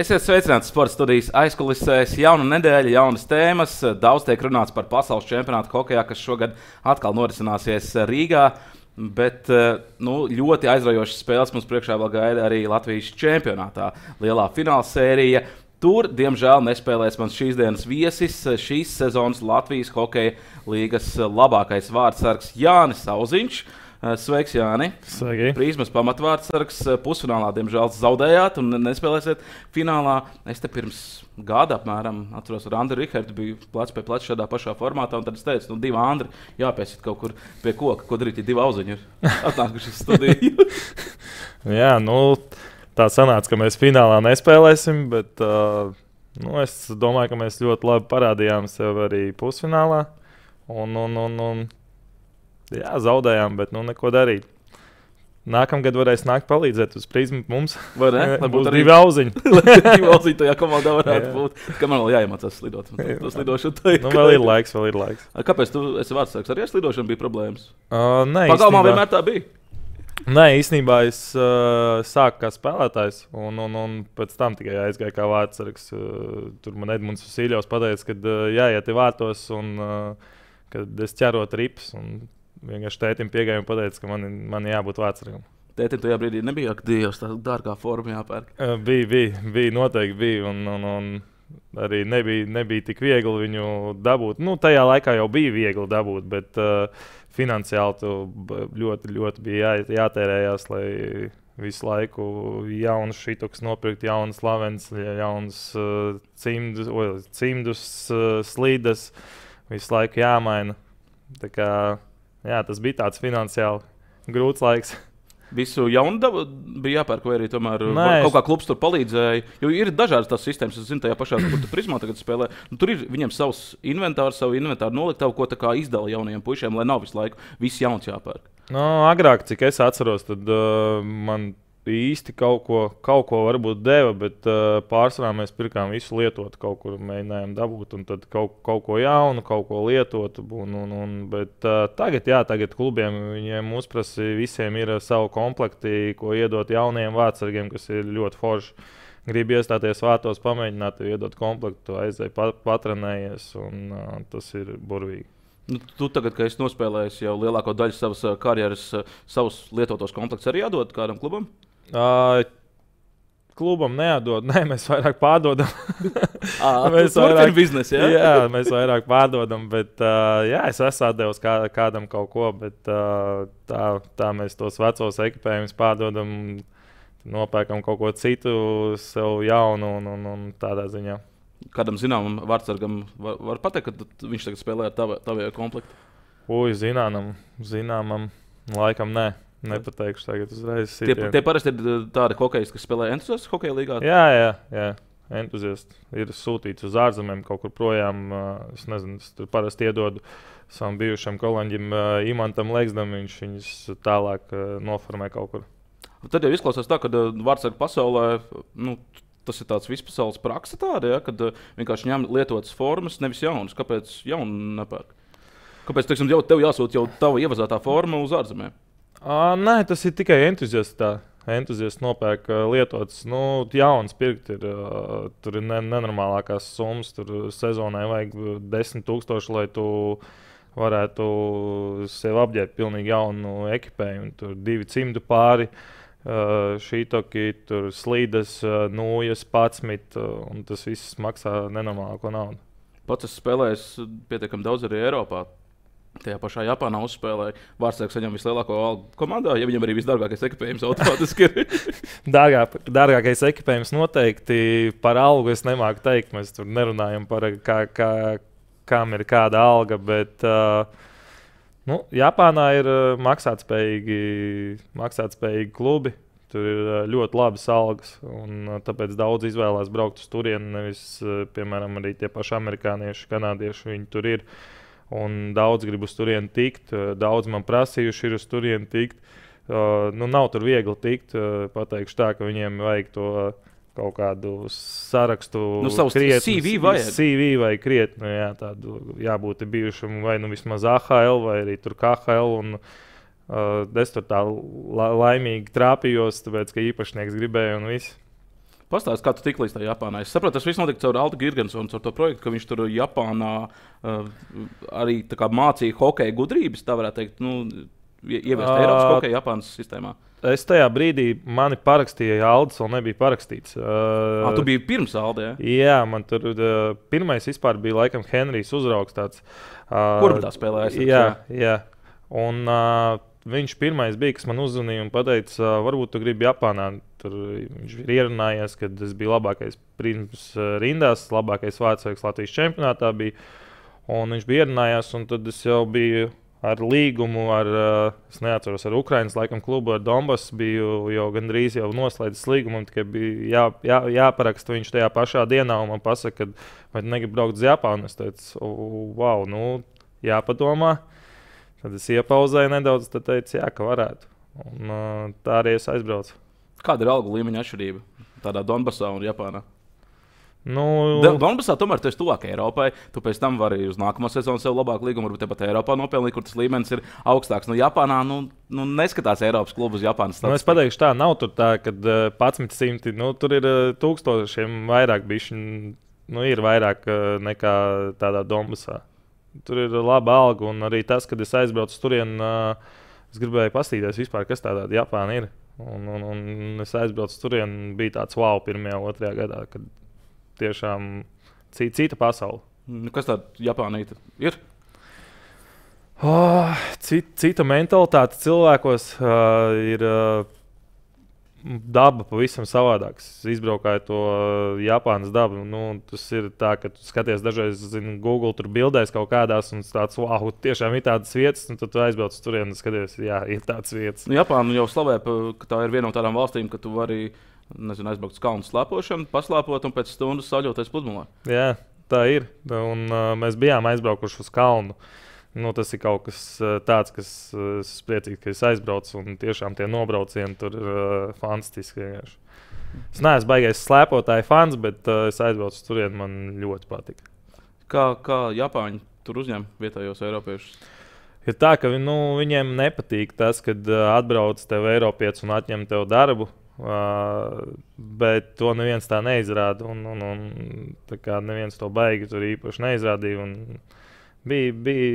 Esiet sveicināti sporta studijas aizkulisēs. Jauna nedēļa, jaunas tēmas. Daudz tiek runāts par pasaules čempionātu hokeja, kas šogad atkal norisināsies Rīgā. Bet eh, nu, ļoti aizraujošas spēles mums priekšā vēl gaida arī Latvijas čempionātā. Lielā fināla sērija. Tur, diemžēl, nespēlēs mans šīs dienas viesis, šīs sezonas Latvijas hokeja līgas labākais vārdsargs Jānis Auziņš. Eh, sveiks, Jāni. Sveiki. Prīzmas pamatvārdsargs eh, pusfinālā, diemžēl, zaudējāt un nespēlēsiet finālā. Es te pirms gada apmēram atceros, ar Andriu Rihardu biju plecs pie pleca šādā pašā formātā. Tad es teicu, nu, divi Andri jāpiesit kaut kur pie koka, ko darīt, ja divi auziņi ir atnākuši uz studiju. Jā, nu, tā sanāca, ka mēs finālā nespēlēsim, bet uh, nu, es domāju, ka mēs ļoti labi parādījām sevi arī pusfinālā. Un, un, un, un jā, zaudējām, bet nu, neko darīt. Nākamgad varēs nākt palīdzēt uz prizmu mums. Vai ne? Lai būtu arī auziņi. divi auziņi tajā komandā varētu Jā. būt. Kamēr vēl jāiemācās slidot. Tas lidošana tā ir. Nu, vēl ir laiks, vēl ir laiks. Kāpēc tu esi vārdsargs? Arī ar slidošanu bija problēmas. Uh, nē, Pagalmā vienmēr tā bija. Nē, īstenībā es uh, sāku kā spēlētājs, un, un, un pēc tam tikai aizgāju kā vārdsargs. Uh, tur man Edmunds Vasiljovs pateica, ka uh, jāiet vārtos, un uh, kad es ķerot rips. un Vienkārši tētim piegāju un pateicu, ka man, man jābūt vārdsargam. Tētim tajā brīdī nebija ak, Dievs, tā dārgā forma jāpērk. Uh, bija, bija, bija, noteikti bija. Un, un, un arī nebija, nebija tik viegli viņu dabūt. Nu, tajā laikā jau bija viegli dabūt, bet uh, finansiāli tu b- ļoti, ļoti bija jā, jātērējās, lai visu laiku jaunu šitoks nopirkt, jaunu slavens, jaunus uh, cimdus, oi, cimdus uh, slīdes. Visu laiku jāmaina. Tā kā, jā, tas bija tāds finansiāli grūts laiks. Visu jaunu bija jāpērk, vai arī tomēr Nē, kaut kā klubs tur palīdzēja. Jo ir dažādas tās sistēmas, es zinu, tajā pašā, kur tu prizmā tagad spēlē. Nu, tur ir viņiem savs inventārs, savu inventāru noliktavu, ko tā kā izdala jaunajiem puišiem, lai nav visu laiku viss jauns jāpērk. Nu, agrāk, cik es atceros, tad uh, man īsti kaut ko, kaut ko varbūt deva, bet uh, pārsvarā mēs pirkām visu lietotu, kaut kur mēģinājām dabūt, un tad kaut, kaut ko jaunu, kaut ko lietotu. Un, un, un, bet uh, tagad, jā, tagad klubiem viņiem uzprasa, visiem ir savu komplekti, ko iedot jauniem vārdsargiem, kas ir ļoti forši. Gribu iestāties vārtos, pamēģināt, iedot komplektu, aizēji pat, patrenējies, un uh, tas ir burvīgi. Nu, tu tagad, kad esi nospēlējis jau lielāko daļu savas karjeras, savus lietotos komplektus, arī jādod kādam klubam. Uh, klubam neatdod, nē, mēs vairāk pārdodam. À, Mēs vairāk- ir biznesa. jā? Ja? jā, mēs vairāk pārdodam, bet uh, jā, es esmu devis kā, kādam kaut ko, bet uh, tā, tā mēs tos vecos ekipējumus pārdodam, nopērkam kaut ko citu, sev jaunu un, un, un tādā ziņā. Kādam zināmam vārdsargam var, var pateikt, ka viņš tagad spēlē ar tavu komplektu. Ui, zināmam, zināmam, laikam nē. Nepateikšu tagad uzreiz. Tie, sitienu. tie parasti ir ā, tādi hokeji, kas spēlē entuziastu hokeja līgā. Jā, jā, jā. entuziasti ir sūtīts uz ārzemēm, kaut kur projām. ā, Es nezinu, es tur parasti iedodu savam bijušam kolēģim, ā, Imantam Legsdam. Viņš viņus tālāk noformē kaut kur. Tad jau izklausās tā, ka vārdsargu pasaulē. Nu, Tas ir tāds vispasaules praksa, tāda, ja, kad vienkārši ņem lietotas formas, nevis jaunas. Kāpēc jaunu nepērk? Kāpēc teiksim, jau tev jāsūta jau tava ievazātā forma uz ārzemēm? À, nē, tas ir tikai entuziasts. tā. Entuziasts nopērk lietotas, nu, jaunas pirkt. Ir, tur ir ne, nenormālākās summas. Tur sezonai vajag desmit tūkstoši, lai tu varētu sev apģērbt pilnīgi jaunu ekipējumu. Tur divi cimdu pāri. Uh, šī toki, tur slīdes, uh, nūjas, pats, un tas viss maksā nenormālāko naudu. Pats esmu spēlējis pietiekami daudz arī Eiropā. Tajā pašā Japānā uzspēlēja. Vārdsargs saņem vislielāko algu komandā, ja viņam arī visdārgākais ekipējums automātiski ir. Dārgā, dārgākais ekipējums noteikti par algu es nemāku teikt. Mēs tur nerunājam par kā, kā, kam ir kāda alga. Bet, uh, nu, Japānā ir uh, maksātspējīgi, maksātspējīgi klubi. Tur ir uh, ļoti labas algas, un uh, tāpēc daudz izvēlās braukt uz turieni. Nevis, uh, piemēram, arī tie paši amerikānieši, kanādieši, viņi tur ir. Un daudz grib uz turieni tikt, uh, daudz man prasījuši ir uz turieni tikt. Uh, nu, nav tur viegli tikt. Uh, pateikšu tā, ka viņiem vajag to uh, kaut kādu sarakstu. Nu, savus CV vajag. CV vai krietni, nu, jā, tādu jābūt bijušam vai nu vismaz AHL vai arī tur KHL. Un, uh, es tur tā la laimīgi trāpījos, tāpēc ka īpašnieks gribēja un viss. Pastāstiet, kā tu tik līdz Japānai. Es saprotu, tas viss notika caur Alta Girgensonu, caur to projektu, ka viņš tur Japānā uh, arī kā, mācīja hokeja gudrības, tā varētu teikt, nu, ieviest uh, Eiropas hokeja Japānas sistēmā. Es tajā brīdī mani parakstīju, ja Aldis vēl nebija parakstīts. Uh, ah, tu biji pirms. Ja? Jā, man tur uh, pirmais vispār bija laikam Henrijs uzraugs. Tāds, uh, Kur tā spēlēja? Jā, jā. Un, uh, viņš pirmais bija, kas man uzzvanīja un teica, uh, varbūt tu gribi Japānā Tur viņš ir ierunājies, ka es biju labākais pirms eh, rindās, labākais vārdsargs Latvijas čempionātā. Bija. Un viņš bija ierunājies, un tad es jau biju ar līgumu, ar, eh, es neatceros, ar Ukraiņas laikam, klubu, ar Donbass. Biju jau gandrīz jau noslēdzis līgumu, tikai bija jā, jā, jāparaksta viņš tajā pašā dienā. Man pasaka, ka, vai negribu braukt uz Japānu. Es teicu, wow, nu, jāpadomā. Tad es iepauzēju nedaudz, tad teicu, jā, ka varētu. Un, uh, tā arī es aizbraucu. Kāda ir algu līmeņa atšķirība tādā Donbassā un Japānā? Nu, Donbassā tomēr tu esi tuvāk Eiropai. Tu pēc tam vari uz nākamo sezonu sev labāku līgumu, varbūt pat Eiropā nopelnīt, kur tas līmenis ir augstāks. Nu, Japānā nu, nu, neskatās Eiropas klubu uz Japānas. Nu, es pateikšu, tā nav tur tā, ka uh, 1100, nu, tur ir uh, tūkstošiem vairāk bišķi, nu, ir vairāk uh, nekā tādā Donbassā. Tur ir laba alga, un arī tas, kad es aizbraucu turien, uh, es gribēju paskatīties vispār, kas tāda Japāna ir. Un, un, un es aizbraucu tur, un bija tāds wow, pirmajā, otrajā gadā, kad tiešām cita, cita pasaule. Nu, kas tāda Japānīta ir? Oh, cita, cita mentalitāte cilvēkos uh, ir. Uh, daba pavisam savādāka. Es izbraukāju to uh, Japānas dabu. Nu, tas ir tā, ka tu skaties dažreiz, zinu, Google tur bildēs kaut kādās, un tāds, wow, tiešām ir tādas vietas, un tad tu aizbrauc tur un skaties, jā, ir tādas vietas. Nu, Japāna jau slavē, ka tā ir viena no tādām valstīm, ka tu vari nezinu, aizbraukt uz kalnu slēpošanu, paslēpot un pēc stundas saļauties pludmalē. Jā, tā ir. Un, uh, mēs bijām aizbraukuši uz kalnu. Uh, Nu, tas ir kaut kas eh, tāds, kas eh, es priecīgs, ka es aizbraucu. Un tiešām tie nobraucieni tur ir uh, fantastiski. Vienkārši. Es neesmu baigājis slēpotāju fans, bet uh, es aizbraucu tur, man ļoti patika. Kā, kā Japāņi tur uzņem vietējos eiropiešus? Ir tā, ka nu, viņiem nepatīk tas, kad uh, atbrauc tev Eiropietis un atņem tev darbu. Uh, bet to neviens tā neizrāda. Un, un, un, tā kā neviens to baigi tur īpaši neizrādīja. Un, Bija, bija...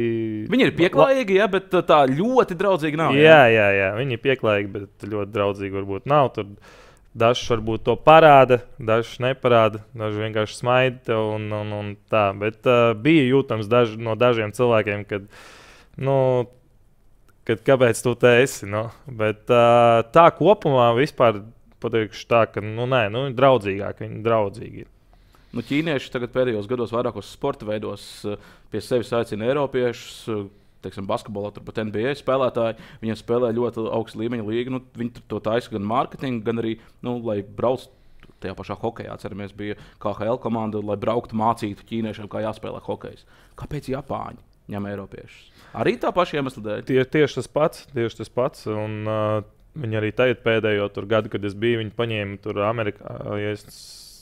Viņi ir pieklājīgi, ja, bet tā ļoti draudzīgi nav. Jā, jā, jā, jā. viņi ir pieklājīgi, bet ļoti draudzīgi varbūt nav. Tur dažs varbūt to parāda, dažs neparāda, daži vienkārši smaida un, un, un tā. Bet uh, bija jūtams daž, no dažiem cilvēkiem, kad, nu, kad kāpēc tu te esi. Nu? Bet uh, tā kopumā vispār pateikšu tā, ka, nu, nē, nu, draudzīgāk, viņi draudzīgi ir. Nu, ķīnieši tagad pēdējos gados vairākos sporta veidos eh, pie sevis aicina Eiropiešus. Eh, teiksim, basketbolā, turpat NBA spēlētāji. Viņiem spēlē ļoti augstu līmeņa līniju. Nu, viņi to taisa gan mārketingu, gan arī, nu, lai brauc tajā pašā hokeja. Atceramies, bija KHL komanda, lai brauktu mācītu ķīniešiem, kā jāspēlē hokejs. Kāpēc Japāņi ņem Eiropiešus? Arī tā paša iemesla dēļ. Tie, tieši tas pats. Tieši tas pats. Un, uh, viņi arī tagad pēdējo gadu, kad es biju, viņi paņēma tur Amerikā. Ja es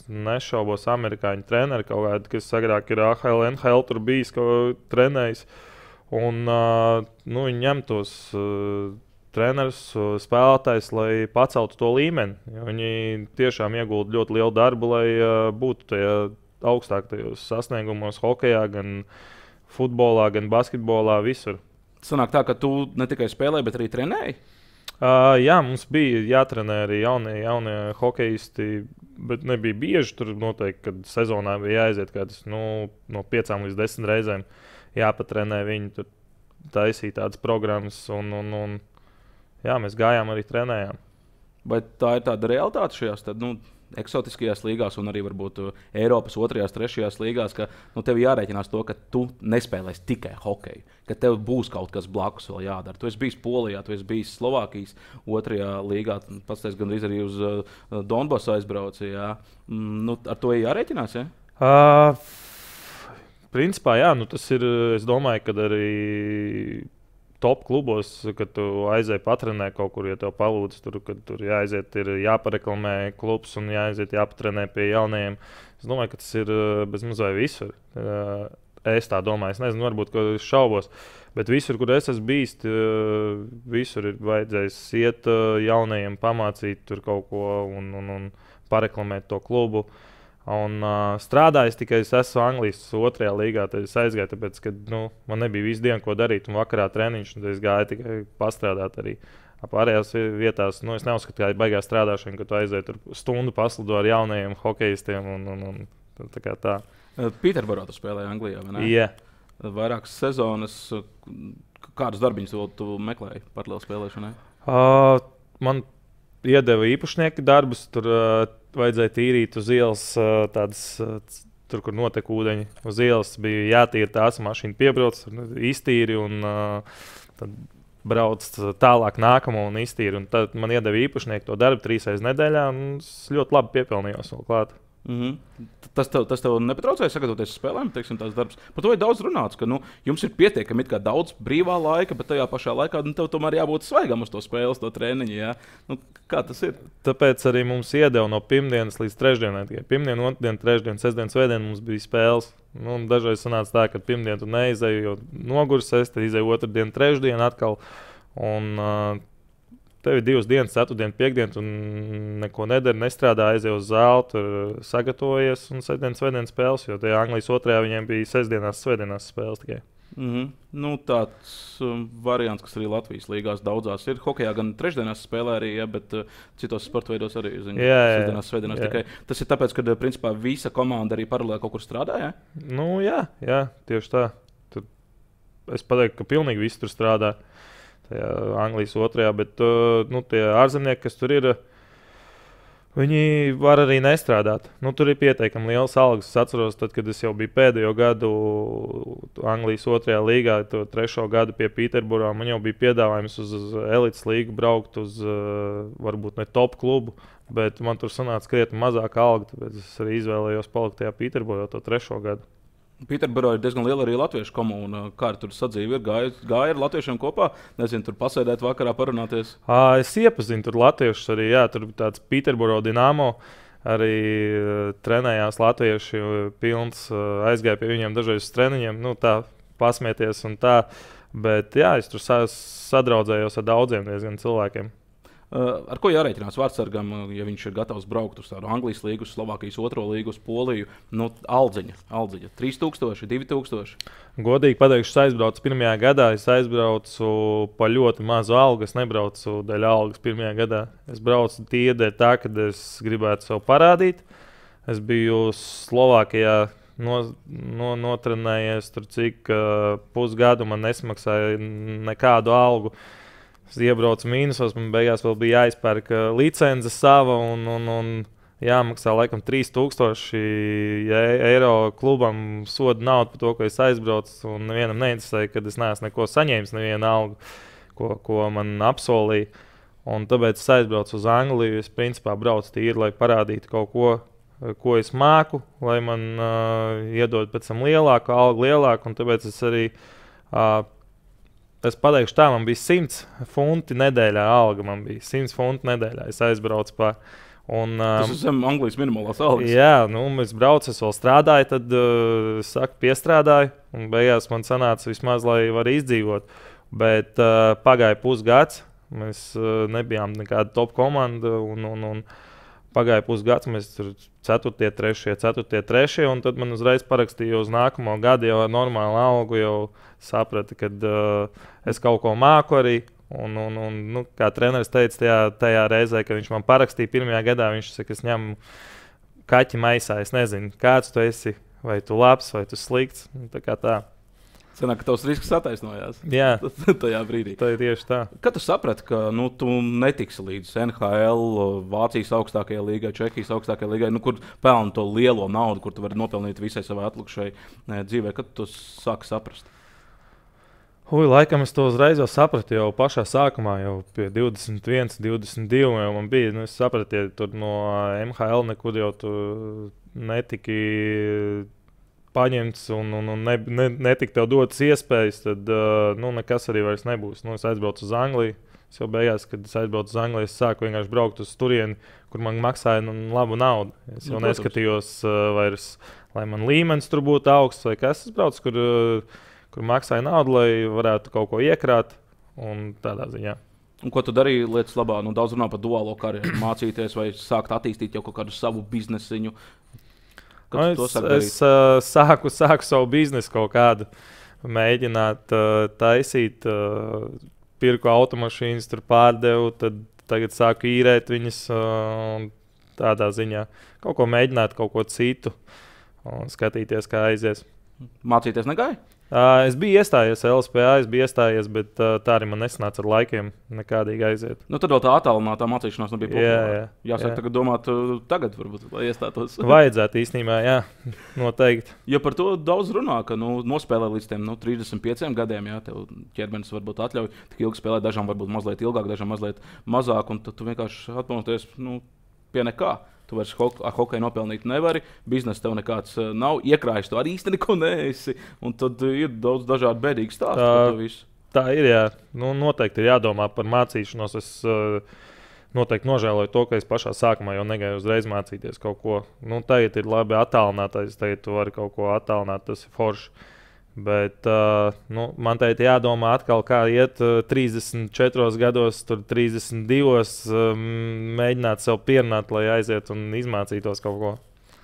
nešaubos, amerikāņu treneri kaut kādi, kas agrāk ir AHL, NHL tur bijis, ko trenējis. Un nu, viņi ņem tos trenerus, spēlētājus, lai paceltu to līmeni. Viņi tiešām iegulda ļoti lielu darbu, lai būtu tajā augstākajos sasniegumos, hokeja, gan futbolā, gan basketbolā, visur. Sanāk tā, ka tu ne tikai spēlēji, bet arī trenēji. Uh, jā, mums bija jātrenē arī jaunie, jaunie hokeisti, bet nebija bieži. Tur noteikti, kad sezonā bija jāiziet kādas nu, no piecām līdz desmit reizēm, jāpatrenē viņi. Tur taisīja tādas programmas, un, un, un jā, mēs gājām arī trenējām. Vai tā ir tāda realitāte šajās? Tad, nu, eksotiskajās līgās, un arī varbūt uh, Eiropas otrajās, trešajās līgās, ka nu, tev jārēķinās to, ka tu nespēlēsi tikai hokeju, ka tev būs kaut kas blakus vēl jādara. Tu esi bijis Polijā, tu esi bijis Slovākijas otrajā līgā, pats tas gandrīz arī uz uh, Donbasu aizbraucis. Mm, nu, ar to jārēķinās. Ja? Uh, principā, jā, nu, tas ir. Es domāju, ka arī top klubos, kad tu aizēji patrenē kaut kur, ja tev palūdz, tur, kad tur jāaiziet, ir jāpareklamē klubs un jāaiziet, jāpatrenē pie jaunajiem. Es domāju, ka tas ir eh, bez mazliet visur. Eh, es tā domāju, es nezinu, varbūt es šaubos. Bet visur, kur es esmu bijis, visur ir vajadzējis iet jaunajiem, pamācīt tur kaut ko un, un, un pareklamēt to klubu. Un uh, strādājis tikai es esmu Anglijas otrajā līgā. Tad es aizgāju, tāpēc, ka nu, man nebija visu dienu, ko darīt. Un vakarā treniņš, un es gāju tikai pastrādāt arī. Pārējās vietās, nu, es neuzskatu, ka tā ir baigā strādāšana, ka tu aizēji tur stundu paslido ar jaunajiem hokeistiem. Un, un, un, tā kā tā. Pīterborā tu spēlēji Anglijā, vai ne? Jā. Vairākas sezonas. Kādas darbiņas tu, tu meklēji paralēli spēlēšanai? Uh, man iedeva īpašnieka darbus. Tur uh, vajadzēja tīrīt uz ielas tādas. Tur, kur notek ūdeņi uz ielas, bija jātīra tās mašīnas, piebrauc, iztīri un uh, tad brauc tālāk, nākamo un iztīri. Un tad man iedeva īpašnieku to darbu trīs reizes nedēļā, un es ļoti labi piepelnījos vēl klāt. Mm -hmm. Tas tev, tas tev nepatraucēja sagatavoties spēlēm, teiksim, tās darbs. Par to ir daudz runāts, ka nu, jums ir pietiekami daudz brīvā laika, bet tajā pašā laikā nu, tev tomēr jābūt svaigam uz to spēles, to treniņu. Ja? Nu, kā tas ir? Tāpēc arī mums iedeva no pirmdienas līdz trešdienai. Tikai pirmdiena, otrdiena, trešdiena, sestdiena, svētdiena mums bija spēles. Nu, dažreiz sanāca tā, ka pirmdiena tu neizēji, jo noguris es, tad izēju otrdienu, trešdienu atkal. Un, uh, Tev ir divas dienas, ceturtdiena, piekdiena, un neko nedara, nestrādā, aizies uz zāli, tur sagatavojies un sēdienas, svētdienas spēles. Jo tajā Anglijas otrajā viņiem bija sestdienās, svētdienās spēles tikai. Mm -hmm. nu, tāds um, variants, kas arī Latvijas līgās daudzās ir. Hokejā gan trešdienās spēlē arī, ja, bet uh, citos sporta veidos arī ir. Sestdienās, svētdienās jā. tikai. Tas ir tāpēc, ka uh, principā visa komanda arī paralēli kaut kur strādā. Ja? Nu, jā, jā, tieši tā. Tur es pateiktu, ka pilnīgi viss tur strādā. Uh, tajā Anglijas otrajā, bet uh, nu, tie ārzemnieki, kas tur ir, viņi var arī nestrādāt. Nu, tur ir pietiekami liels algas. Es atceros, tad, kad es jau biju pēdējo gadu Anglijas otrajā līgā, to trešo gadu pie Pēterburā, man jau bija piedāvājums uz, uz elites līgu braukt uz uh, varbūt ne top klubu. Bet man tur sanāca krietni mazāka alga, tāpēc es arī izvēlējos palikt tajā Pēterburā to trešo gadu. Pīterburā ir diezgan liela arī latviešu komūna. Kā tur sadzīve ir? Gāja, gāja ar latviešiem kopā, nezinu, tur pasēdēt vakarā, parunāties. À, es iepazinu tur latviešus arī. Jā, tur tāds Pīterburā dinamo. Arī uh, trenējās latvieši, pilns, uh, aizgāja pie viņiem dažreiz uz treniņiem, nu, tā pasmieties un tā. Bet jā, es tur sadraudzējos ar daudziem diezgan cilvēkiem. Uh, ar ko jārēķinās vārdsargam, uh, ja viņš ir gatavs braukt uz tādu Anglijas līgu, Slovākijas otro līgu, uz Poliju? Nu, aldziņa, aldziņa 3000, 2000. Godīgi pateikšu, es aizbraucu pirmajā gadā. Es aizbraucu pa ļoti mazu algu. Es nebraucu dēļ algas pirmajā gadā. Es braucu tīri dēļ tā, ka es gribētu sev parādīt. Es biju Slovākijā no, no, notrenējies tur, cik uh, pusgadu man nesmaksāja nekādu algu. Uh, Es iebraucu mīnusos, man beigās vēl bija jāizpērk uh, licence sava un, un, un jāmaksā laikam 3000 eiro klubam soda naudu par to, ka es aizbraucu. Un nevienam neinteresēja, kad es neesmu neko saņēmis, nevienu algu, ko, ko man apsolīja. Un tāpēc es aizbraucu uz Angliju. Es principā braucu tīri, lai parādītu kaut ko, ko es māku, lai man uh, iedod pēc tam lielāku algu, lielāku. Tāpēc es arī uh, Es pateikšu, tā man bija 100 funti nedēļā alga. Man bija 100 funti nedēļā. Es aizbraucu pa. Un, um, Tas ir zem Anglijas minimālās algas. Jā, nu, es braucu, es vēl strādāju, tad uh, saku, piestrādāju. Un beigās man sanāca vismaz, lai varētu izdzīvot. Bet uh, pagāja pusgads, mēs uh, nebijām nekāda top komanda. Un, un, un, Pagāja pusgads, mēs tur 4, 3, 4, 3, un tad man uzreiz parakstīja uz nākamo gadu jau ar normālu algu. Jau saprata, ka uh, es kaut ko māku arī. Un, un, un, nu, kā treneris teica, tajā, tajā reizē, kad viņš man parakstīja, pirmajā gadā viņš teica, ka es ņemu kaķi maisā. Es nezinu, kāds tu esi, vai tu labs, vai tu slikts. Nu, tā kā tā. Sanāk, ka tavs risks attaisnojās. Jā, tajā brīdī. Tā ir tieši tā. Kad tu saprati, ka nu, tu netiksi līdz NHL, Vācijas augstākajai līgai, Čehijas augstākajai līgai, nu, kur pelni to lielo naudu, kur tu vari nopelnīt visai savai atlikušai dzīvē, kad tu sāki saprast? Ui, laikam es to uzreiz jau sapratu, jau pašā sākumā, jau pie 21, 22. jau man bija. Nu, es sapratu, ja tur no MHL nekur jau netiki paņemts un, un, un ne, ne, netika tev dotas iespējas, tad uh, nu, nekas arī vairs nebūs. Nu, es aizbraucu uz Angliju. Es jau beigās, kad es aizbraucu uz Angliju, es sāku vienkārši braukt uz turieni, kur man maksāja nu, labu naudu. Es jau nu, neskatījos uh, vairs, lai man līmenis tur būtu augsts vai kas. Es braucu, kur, uh, kur maksāja naudu, lai varētu kaut ko iekrāt un tādā ziņā. Un ko tu darīji lietas labā? Nu, daudz runā par duālo karjeru, mācīties vai sākt attīstīt jau kādu savu biznesiņu. Kad Nu, es es uh, sāku, sāku savu biznesu kaut kādu, mēģināt uh, taisīt, uh, pirku automašīnas, tur pārdevu, tad tagad sāku īrēt viņas uh, un tādā ziņā. Kaut ko mēģināt, kaut ko citu un skatīties, kā aizies. Mācīties negāja? Uh, es biju iestājies LSPA, es biju iestājies, bet uh, tā arī man nesanāca ar laikiem nekādīgi aiziet. Nu, tad vēl tā attālinātā mācīšanās nebija Jā, populāra. jā, Jāsaka, jā. tagad domāt, tagad varbūt iestātos. Vajadzētu īstenībā, jā, noteikti. Ja par to daudz runā, ka nu, nospēlē līdz tiem nu, 35 gadiem, ja tev ķermenis varbūt atļauj tik ilgi spēlēt, dažām varbūt mazliet ilgāk, dažām mazliet mazāk, un tad tu vienkārši atpūties nu, pie nekā. Tu vairs ho ar hokeju nopelnīt nevari, biznesa tev nekāds uh, nav, iekrājis tu arī īsti neko neesi. Un tad uh, ir daudz dažādu bēdīgu stāstu Tā- to. Tā ir. Jā. Nu, noteikti ir jādomā par mācīšanos. Es uh, noteikti nožēloju to, ka es pašā sākumā jau negāju uzreiz mācīties kaut ko. Nu, tagad ir labi attālinātais, tagad tu vari kaut ko attālināt, tas ir forši. Bet uh, nu, man te ir jādomā atkal, kā iet uh, 34 gados, tur 32, um, mēģināt sev pierunāt, lai aizietu un izmācītos kaut ko.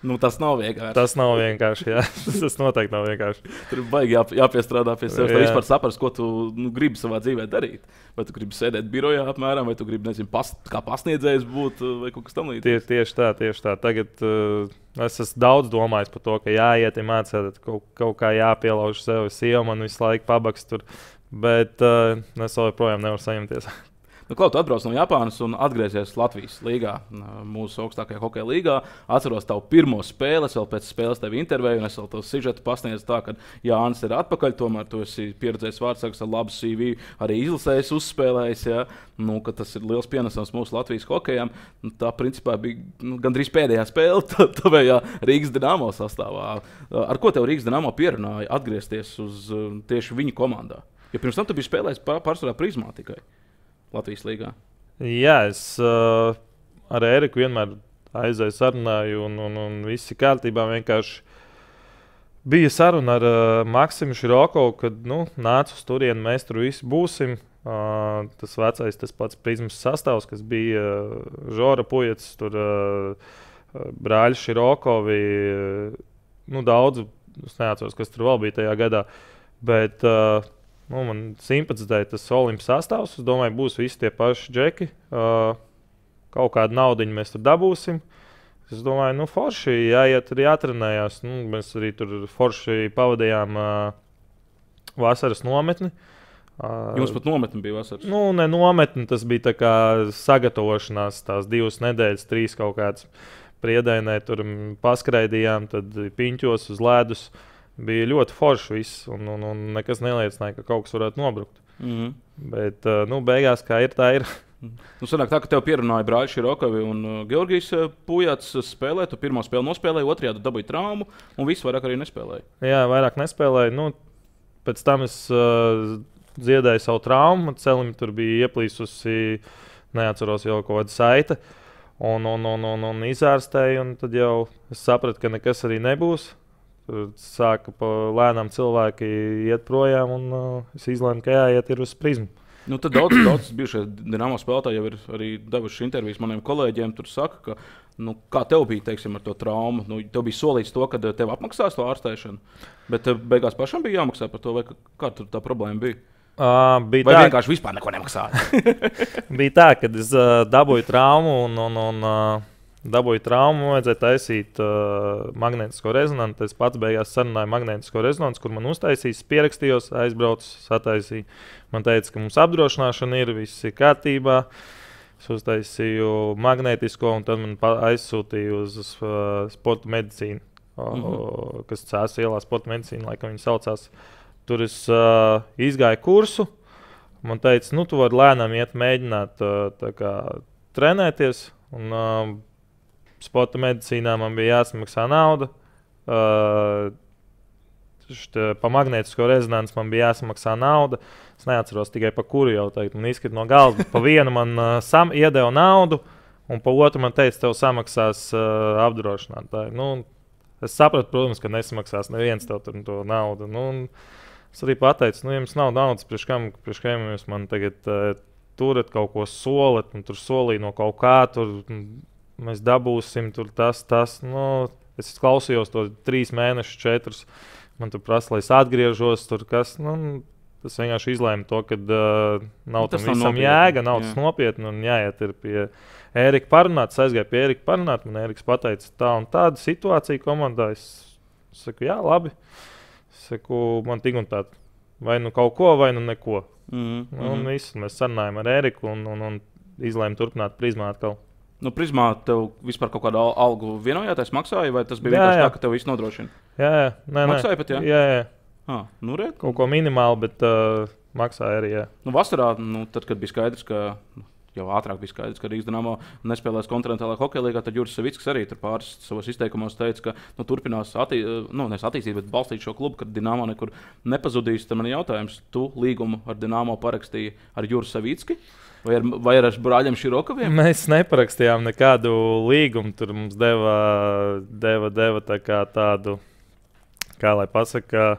Nu, tas nav vienkārši. Tas nav vienkārši. Jā. Tas noteikti nav vienkārši. Tur baigi jā, jāpiestrādā pie sevis. Lai vispār saprast, ko tu nu, gribi savā dzīvē darīt. Vai tu gribi sēdēt birojā, apmēram, vai tu gribi, nezinu, pas, kā pasniedzējs būt, uh, vai kaut kas tamlīdzīgs. Tie, tieši tā, tieši tā. Tagad uh, es esmu daudz domājis par to, ka jāiet, ja mācīt, kaut, kaut kā jāpielauž sev. Sieva man visu laiku pabaks tur, bet uh, es joprojām nevaru saņemties. Nu, Klau, tu atbrauc no Japānas un atgriezies Latvijas līgā, mūsu augstākajā hokeja līgā. Atceros tavu pirmo spēli, es vēl pēc spēles tevi intervēju, un es vēl to sižetu pasniedzu tā, ka Jānis ir atpakaļ. Tomēr tu esi pieredzējis vārdsargs ar labu CV, arī izlasējis, uzspēlējis. Ja? Nu, tas ir liels pienesums mūsu Latvijas hokejam. Nu, Tā principā bija nu, gandrīz pēdējā spēle tavējā Rīgas dīnāmo sastāvā. Ar ko tev Rīgas dīnāmo pierunāja atgriezties uz tieši viņu komandā? Jo pirms tam tu biji spēlējis pār- pārsvarā prizmā tikai. Latvijas līnijā. Jā, es uh, ar Eriku vienmēr aizēju, sarunāju, un, un, un viss ir kārtībā. Vienkārši bija saruna ar uh, Maksimu Širokovu, kad nu, nāca uz turieni, mēs tur visi būsim. Uh, tas vecais, tas pats prizmas sastāvs, kas bija uh, Žora Pujas, tur uh, brāļi Širokovi, uh, nu, daudz, es neatceros, kas tur vēl bija tajā gadā. Bet uh, nu, man simpatizēja tas olimpiskais sastāvs. Es domāju, būs visi tie paši džeki. Uh, kaut kādu naudu mēs tur dabūsim. Es domāju, nu, forši, jāiet tur jātrenējās. Nu, mēs arī tur forši pavadījām uh, vasaras nometni. Uh, Jums pat nometne bija vasaras. Nu, ne nometni, tas bija tā kā sagatavošanās, tās divas nedēļas, trīs kaut kādas priedēnē, tur paskraidījām, tad piņķos uz ledus. Bija ļoti forši viss, un, un, un nekas neliecināja, ka kaut kas varētu nobrukt. Mm -hmm. Bet, uh, nu, beigās, kā ir, tā ir. Nu, sanāk, tā, ka tev pierunāja brāļi Širokovi un uh, Georgijs uh, Pujats spēlēt. Tu pirmo spēli nospēlēji, otrajā tu dabūji traumu, un viss vairāk arī nespēlēji. Jā, vairāk nespēlēju. Nu, pēc tam es uh, dziedāju savu traumu. Celim tur bija ieplīsusi, neatceros jau kāda saita. Un, un, un, un, un izārstēju, un tad jau es sapratu, ka nekas arī nebūs. Sāka pa lēnām cilvēki iet projām, un uh, es izlēmu, ka jāiet uz prizmu. Nu, tad daudz, daudz bijušie dīnāmo spēlētāji jau ir arī devuši intervijas maniem kolēģiem. Tur saka, ka, nu, kā tev bija teiksim, ar to traumu. Nu, tev bija solīts to, ka uh, tev apmaksās to ārstēšanu, bet tev beigās pašam bija jāmaksā par to, vai kā, kā tur tā problēma bija. Uh, bija Vai tā, vienkārši vispār neko nemaksāja? bija tā, ka es uh, dabūju traumu un, un, un uh, dabūju traumu. Vajadzēja taisīt uh, magnētisko rezonanci. Es pats beigās sarunāju magnētisko rezonanci, kur man uztaisīs, pierakstījos, aizbraucu, sataisīju. Man teica, ka mums apdrošināšana ir, viss ir kārtībā. Es uztaisīju magnētisko, un tad man aizsūtīja uz uh, sporta medicīnu, uh, mm -hmm. kas cēlās ielā sporta medicīna, laikam viņi saucās. Tur es uh, izgāju kursu. Man teica, nu, tu vari lēnām iet, mēģināt uh, kā, trenēties. Un, uh, sporta medicīnā man bija jāsamaksā nauda. Uh, Št, pa magnētisko rezonanci man bija jāsamaksā nauda. Es neatceros tikai par kuru jau teikt. Man izkrita no galvas. bet Pa vienu man uh, sam, iedeva naudu, un pa otru man teica, tev samaksās uh, apdrošinātāji. Nu, es sapratu, protams, ka nesamaksās neviens tev tur to naudu. Nu, es arī pateicu, nu, ja jums nav naudas, priekš kam, priekš kam jūs man tagad uh, turat kaut ko solat, un tur solīja no kaut kā, tur mēs dabūsim, tur tas, tas. Nu, es klausījos to trīs mēnešus, četrus. Man tur prasa, lai es atgriežos, tur kas. Nu, Tas vienkārši izlēma to, ka uh, nav nu, tam visam nopietni. jēga, nav tas nopietni un jāiet pie Ērika parunāt. Es aizgāju pie Ērika parunāt, man Ēriks pateica, tā un tāda situācija komandā. Es saku, jā, labi. Es saku, man tik un tā, vai nu kaut ko, vai nu neko. Mm -hmm. Un viss, mēs sarunājām ar Ēriku un, un, un izlēmām turpināt prizmāt atkal. Nu, Prismā tev vispār kaut kādu algu vienojāties maksāja, vai tas bija jā, vienkārši jā. tā, ka tev viss nodrošina? Jā, jā. Nē, maksāja pat, jā? Jā, jā. Ah, nu, re. Kaut ko minimāli, bet uh, maksāja arī. Jā. Nu, vasarā, nu, tad, kad bija skaidrs, ka jau ātrāk bija skaidrs, ka Rīgas dīnāmo nespēlēs kontinentālā hokeja līnijā. Tad Juris Savickis arī pāris savos izteikumos teica, ka nu, turpinās attī, nu, attīstīt, bet balstīt šo klubu, ka Dienāmo nekur nepazudīs. Tad man ir jautājums, tu līgumu ar Dienāmo parakstīji ar Juris Savicki? Vai ar, vai ar brāļiem Širokoviem? Mēs neparakstījām nekādu līgumu. Tur mums deva, deva, deva tā kā tādu, kā lai pasakā,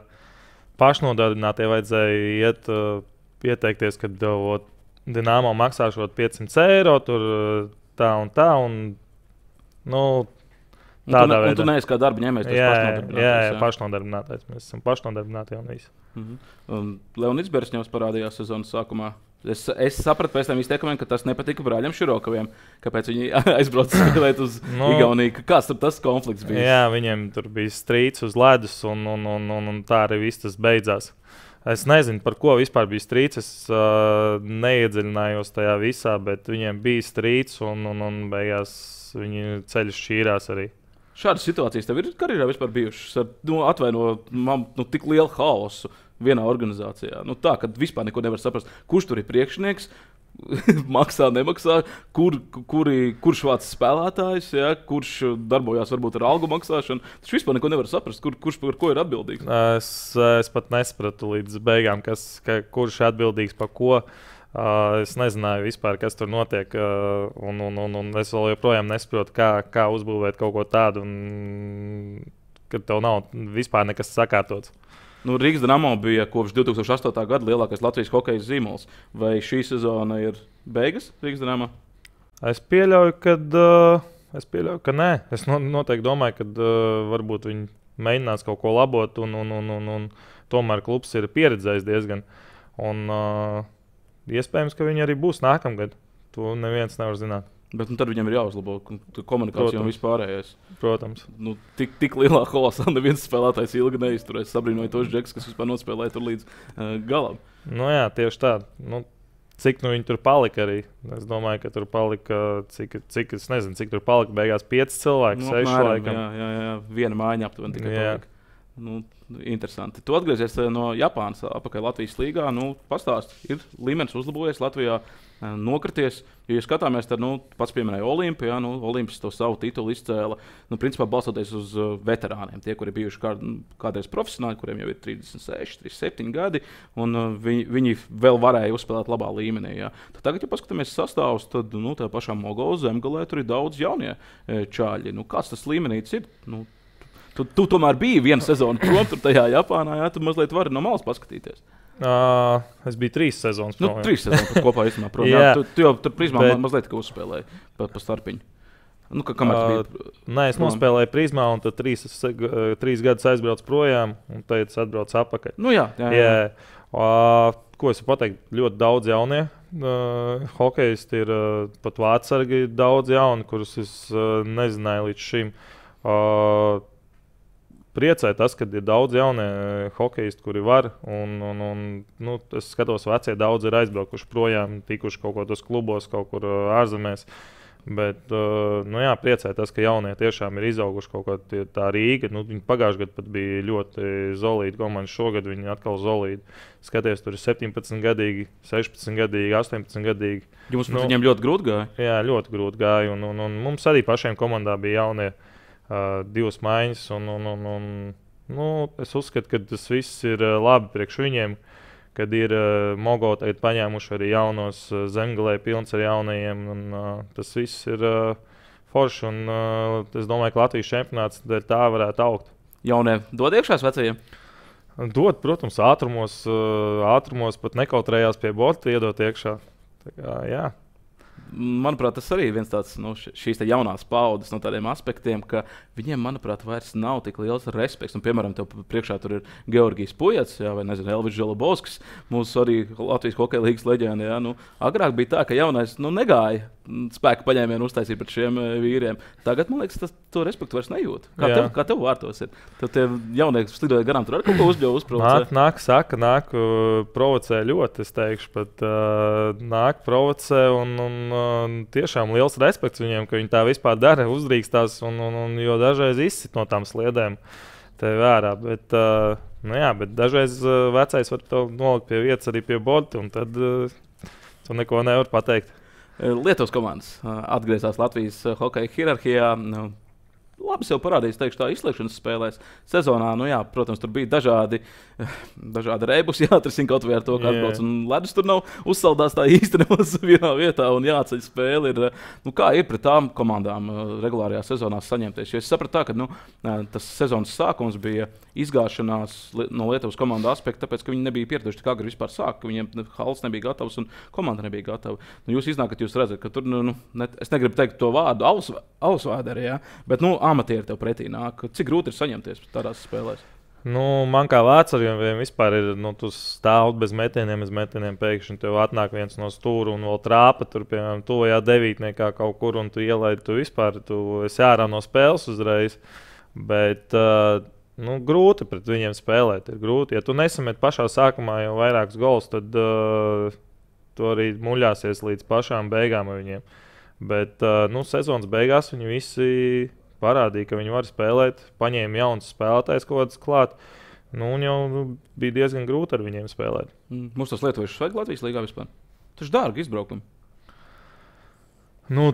pašnodarbinātie vajadzēja iet, uh, pieteikties, kad uh, Dienāmo maksāšot 500 eiro, tur tā un tā. Un, nu, Tādā un tu, ne, veidā. Un tu neesi kā darba ņēmējs. Jā, jā, jā, jā, pašnodarbinātais. Mēs esam pašnodarbināti un viss. Mm -hmm. um, Leonīds Bersņevs parādījās sezonas sākumā. Es, es sapratu pēc tam izteikumiem, ka tas nepatika brāļiem Širokoviem. Kāpēc viņi aizbrauca spēlēt uz nu, Igauniju? Kāds tur tas konflikts bija? Jā, viņiem tur bija strīds uz ledus, un, un, un, un, un tā arī viss tas beidzās. Es nezinu, par ko vispār bija strīds. Es uh, neiedziļinājos tajā visā, bet viņiem bija strīds, un, un, un beigās viņi ceļš šķīrās arī. Šādas situācijas tev ir karjerā vispār bijušas. Ar, nu, atvaino, man nu, tik lielu haosu vienā organizācijā. Nu, tā, ka vispār neko nevar saprast, kurš tur ir priekšnieks, maksā, nemaksā, kur, kuri, kurš vāc spēlētājs, ja, kurš darbojās varbūt ar algu maksāšanu. Tas vispār neko nevar saprast, kur, kurš par ko ir atbildīgs. Es, es pat nesapratu līdz beigām, kas, ka, kurš ir atbildīgs par ko. Uh, es nezināju vispār, kas tur notiek, uh, un, un, un, un es vēl joprojām nesaprotu, kā, kā uzbūvēt kaut ko tādu, un, kad tev nav vispār nekas sakārtots. Nu, Rīgas dīnāmo bija kopš 2008. gada lielākais Latvijas hokeja zīmols. Vai šī sezona ir beigas Rīgas dīnāmā? Es pieļauju, ka, uh, es pieļauju, ka nē. Es no, noteikti domāju, ka uh, varbūt viņi mēģinās kaut ko labot, un, un, un, un, un tomēr klubs ir pieredzējis diezgan. Un, uh, iespējams, ka viņi arī būs nākamgad. To neviens nevar zināt. Bet nu, tad viņam ir jāuzlabo komunikācija un vispārējais. Protams. Nu, tik, tik lielā holosā neviens spēlētājs ilgi neizturēs. Sabrīnoju tos džekus, kas vispār nospēlēja tur līdz uh, galam. Nu, jā, tieši tā. Nu, cik nu viņi tur palika arī? Es domāju, ka tur palika, cik, cik es nezinu, cik tur palika beigās pieci cilvēki. Nu, seši laikam. Jā, jā, jā, viena mājiņa aptuveni tikai palika. Nu, interesanti. Tu atgriezies no Japānas atpakaļ Latvijas līgā. Nu, Pastāst, ir līmenis uzlabojies Latvijā. Uh, nokrities. Jo, ja skatāmies, tad nu, pats pieminēja Olimpiju, ja, nu, Olimpijas to savu titulu izcēla. Nu, principā balstoties uz veterāniem, tie, kuri bijuši kād, nu, kādreiz profesionāli, kuriem jau ir 36, 37 gadi, un viņi, viņi vēl varēja uzspēlēt labā līmenī. Ja. Tad tagad, ja paskatāmies sastāvus, tad nu, tā pašā Mogovas zemgalē tur ir daudz jaunie čāļi. Nu, kāds tas līmenis ir? Nu, Tu, tu tomēr biji vienu sezonu prom, tur tajā Japānā, jā, tu mazliet vari no malas paskatīties. Uh, es biju trīs sezonas. Nu, prom, trīs sezonas kopā īstenībā. Jā, tu, tu jau tur prizmā bet... mazliet uzspēlēji pa, pa starpiņu. Nu, ka, uh, nē, es nospēlēju prizmā, un tad trīs, trīs gadus aizbraucu projām, un tad atbraucu atpakaļ. Nu, jā, jā, jā. jā. Uh, ko es pateicu? Ļoti daudz jaunie uh, hokeisti ir. Uh, pat ir daudz jaunu, kurus es uh, nezināju līdz šim. Uh, priecē tas, ka ir daudz jaunie eh, hokeisti, kuri var. Un, un, un, nu, es skatos, vecie daudz ir aizbraukuši projām, tikuši kaut kādos klubos, kaut kur eh, ārzemēs. Bet, uh, nu jā, priecē tas, ka jaunie tiešām ir izauguši kaut kāda tā Rīga. Nu, viņi pagājušajā gadā pat bija ļoti zelīti komanda. Šogad viņi atkal zelīti. Skaties, tur ir 17 gadīgi, 16 gadīgi, 18 gadīgi. Jums nu, viņiem ļoti grūti gāja? Jā, ļoti grūti gāja. Un, un, un mums arī pašiem komandā bija jaunie. Uh, uh, divas maiņas. Un, un, un, un, nu, es uzskatu, ka tas viss ir uh, labi priekš viņiem. Kad ir uh, Mogo tagad paņēmuši arī jaunos uh, zemgālē, pilns ar jaunajiem. Un, uh, tas viss ir uh, forši. Un, uh, es domāju, ka Latvijas čempionāts tā varētu augt. Jaunie dod iekšās vecajiem? Dod, protams, ātrumos, ātrumos pat nekautrējās pie borta, iedot iekšā. Tā kā, jā. Manuprāt, tas arī ir viens tāds nu, šīs jaunās paudzes no tādiem aspektiem, ka viņiem, manuprāt, vairs nav tik liels respekts. Un, piemēram, tev priekšā tur ir Georgijas Pujats, jā, vai nezinu, Elvis Želabovskis, mūsu arī Latvijas hokeja līnijas leģenda. Jā, nu, agrāk bija tā, ka jaunais nu, negāja spēku paņēmienu uztaisīt pret šiem eh, vīriem. Tagad, man liekas, tas to respektu vairs nejūt. Kā Jā. tev, kā tev vārtos ir? Tad tie jaunieki slidoja garām, tur arī kaut ko uzļauj uzprovocē. Nāk, nāk, saka, nāk, provocē ļoti, es teikšu, pat uh, nāk, provocē un, un uh, tiešām liels respekts viņiem, ka viņi tā vispār dara, uzdrīkstās un, un, un jo dažreiz izsit no tām sliedēm. Te vērā, bet, uh, nu jā, bet dažreiz uh, vecais var to nolikt pie vietas, arī pie borta, un tad uh, tu neko nevar pateikt. Lietuvas komandas atgriezās Latvijas hokeja hierarhijā. Nu, labi sev parādījis, teikšu, tā izslēgšanas spēlēs. Sezonā, nu jā, protams, tur bija dažādi, dažādi rebus, jāatrisina kaut vai ar to, kā atbrauc. Un ledus tur nav uzsaldās tā nemaz vienā vietā un jāceļ spēle. Ir, nu, kā ir pret tām komandām uh, regulārajā sezonā saņemties? Jo es sapratu tā, ka nu, uh, tas sezonas sākums bija izgāšanās no Lietuvas komandas aspekta, tāpēc, ka viņi nebija pieraduši kā agri vispār sākt, ka viņiem hals nebija gatavs un komanda nebija gatava. Nu, jūs iznākat, jūs redzat, ka tur, nu, nu ne, es negribu teikt to vārdu ausvādari, ja, bet, nu, amatieri tev pretī nāk. Cik grūti ir saņemties tādās spēlēs? Nu, man kā vācariem vispār ir, nu, tu stāv bez metieniem, bez metieniem pēkšņi tev atnāk viens no stūra un vēl trāpa tur, piemēram, tuvajā devītniekā kaut kur, un tu ielaidi, tu vispār, tu esi ārā no spēles uzreiz. Bet, uh, nu, grūti pret viņiem spēlēt. Ir grūti. Ja tu nesamet pašā sākumā jau vairākus gols, tad uh, tu arī muļāsies līdz pašām beigām ar viņiem. Bet uh, nu, sezonas beigās viņi visi parādīja, ka viņi var spēlēt, paņēma jaunus spēlētājus kaut kādus klāt. Nu, un jau nu, bija diezgan grūti ar viņiem spēlēt. Mm, mums tas lietuviešus vajag Latvijas līgā vispār. Tas ir dārgi izbraukumi. Nu,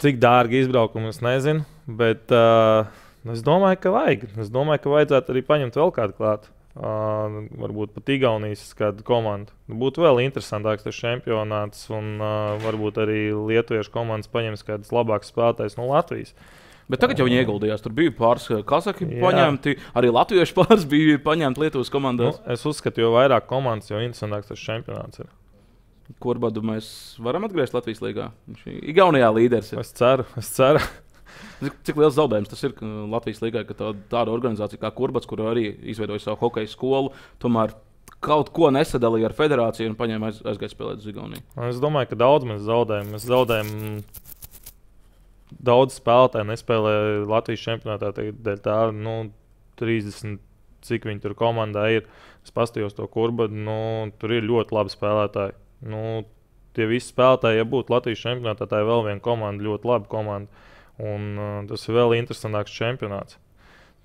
cik dārgi izbraukumi, es nezinu. Bet uh, es domāju, ka vajag. Es domāju, ka vajadzētu arī paņemt vēl kādu klātu. Uh, varbūt pat Igaunijas kādu komandu. Būtu vēl interesantāks tas čempionāts, un uh, varbūt arī Lietuviešu komandas paņems kādus labākus spēlētājus no Latvijas. Uh, Bet tagad jau viņi ieguldījās. Tur bija pāris eh, kazaki paņemti, arī latviešu pāris bija paņemti Lietuvas komandās. Nu, es uzskatu, jo vairāk komandas, jo interesantāks tas čempionāts ir. Kurbadu mēs varam atgriezt Latvijas līgā. Viņš ir Igaunijā līderis. Ir. Es ceru, es ceru. Cik, cik liels zaudējums tas ir Latvijas līgai, ka tā, tāda organizācija kā Kurbats, kur arī izveidoja savu hokeja skolu, tomēr kaut ko nesadalīja ar federāciju un paņēma aiz, aizgāja spēlēt uz Igauniju. Es domāju, ka daudz mēs zaudējam. Mēs zaudējam daudz spēlētāju nespēlē Latvijas čempionātā. Dēļ tā, nu, 30, cik viņi tur komandā ir. Es paskatījos to kurbu, nu, tur ir ļoti labi spēlētāji. Nu, tie visi spēlētāji, ja būtu Latvijas čempionātā, tā ir vēl viena komanda, ļoti laba komanda. Un uh, tas ir vēl interesantāks čempionāts.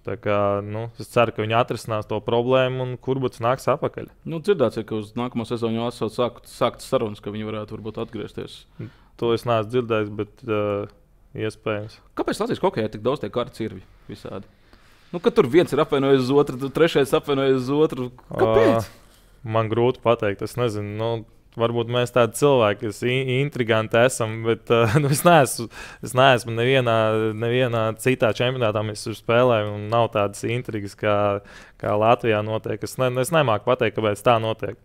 Tā kā, nu, es ceru, ka viņi atrisinās to problēmu un kurbats nāks atpakaļ. Nu, dzirdēts, ka uz nākamo sezonu jau esat sākt, sākt sarunas, ka viņi varētu atgriezties. To es neesmu dzirdējis, bet uh, Iespējams. Kāpēc Latvijas ir tik daudz tie kārtas ir visādi? Nu, kad tur viens ir apvainojis uz otru, tad trešais apvainojis uz otru. Kāpēc? Uh, man grūti pateikt. Es nezinu. Nu, varbūt mēs tādi cilvēki, kas ir intriganti esam, bet uh, nu, es neesmu, es neesmu nevienā, nevienā citā čempionātā. Mēs tur spēlējam, un nav tādas intrigas, kā, kā Latvijā notiek. Es, ne, es nemāku pateikt, kāpēc tā notiek.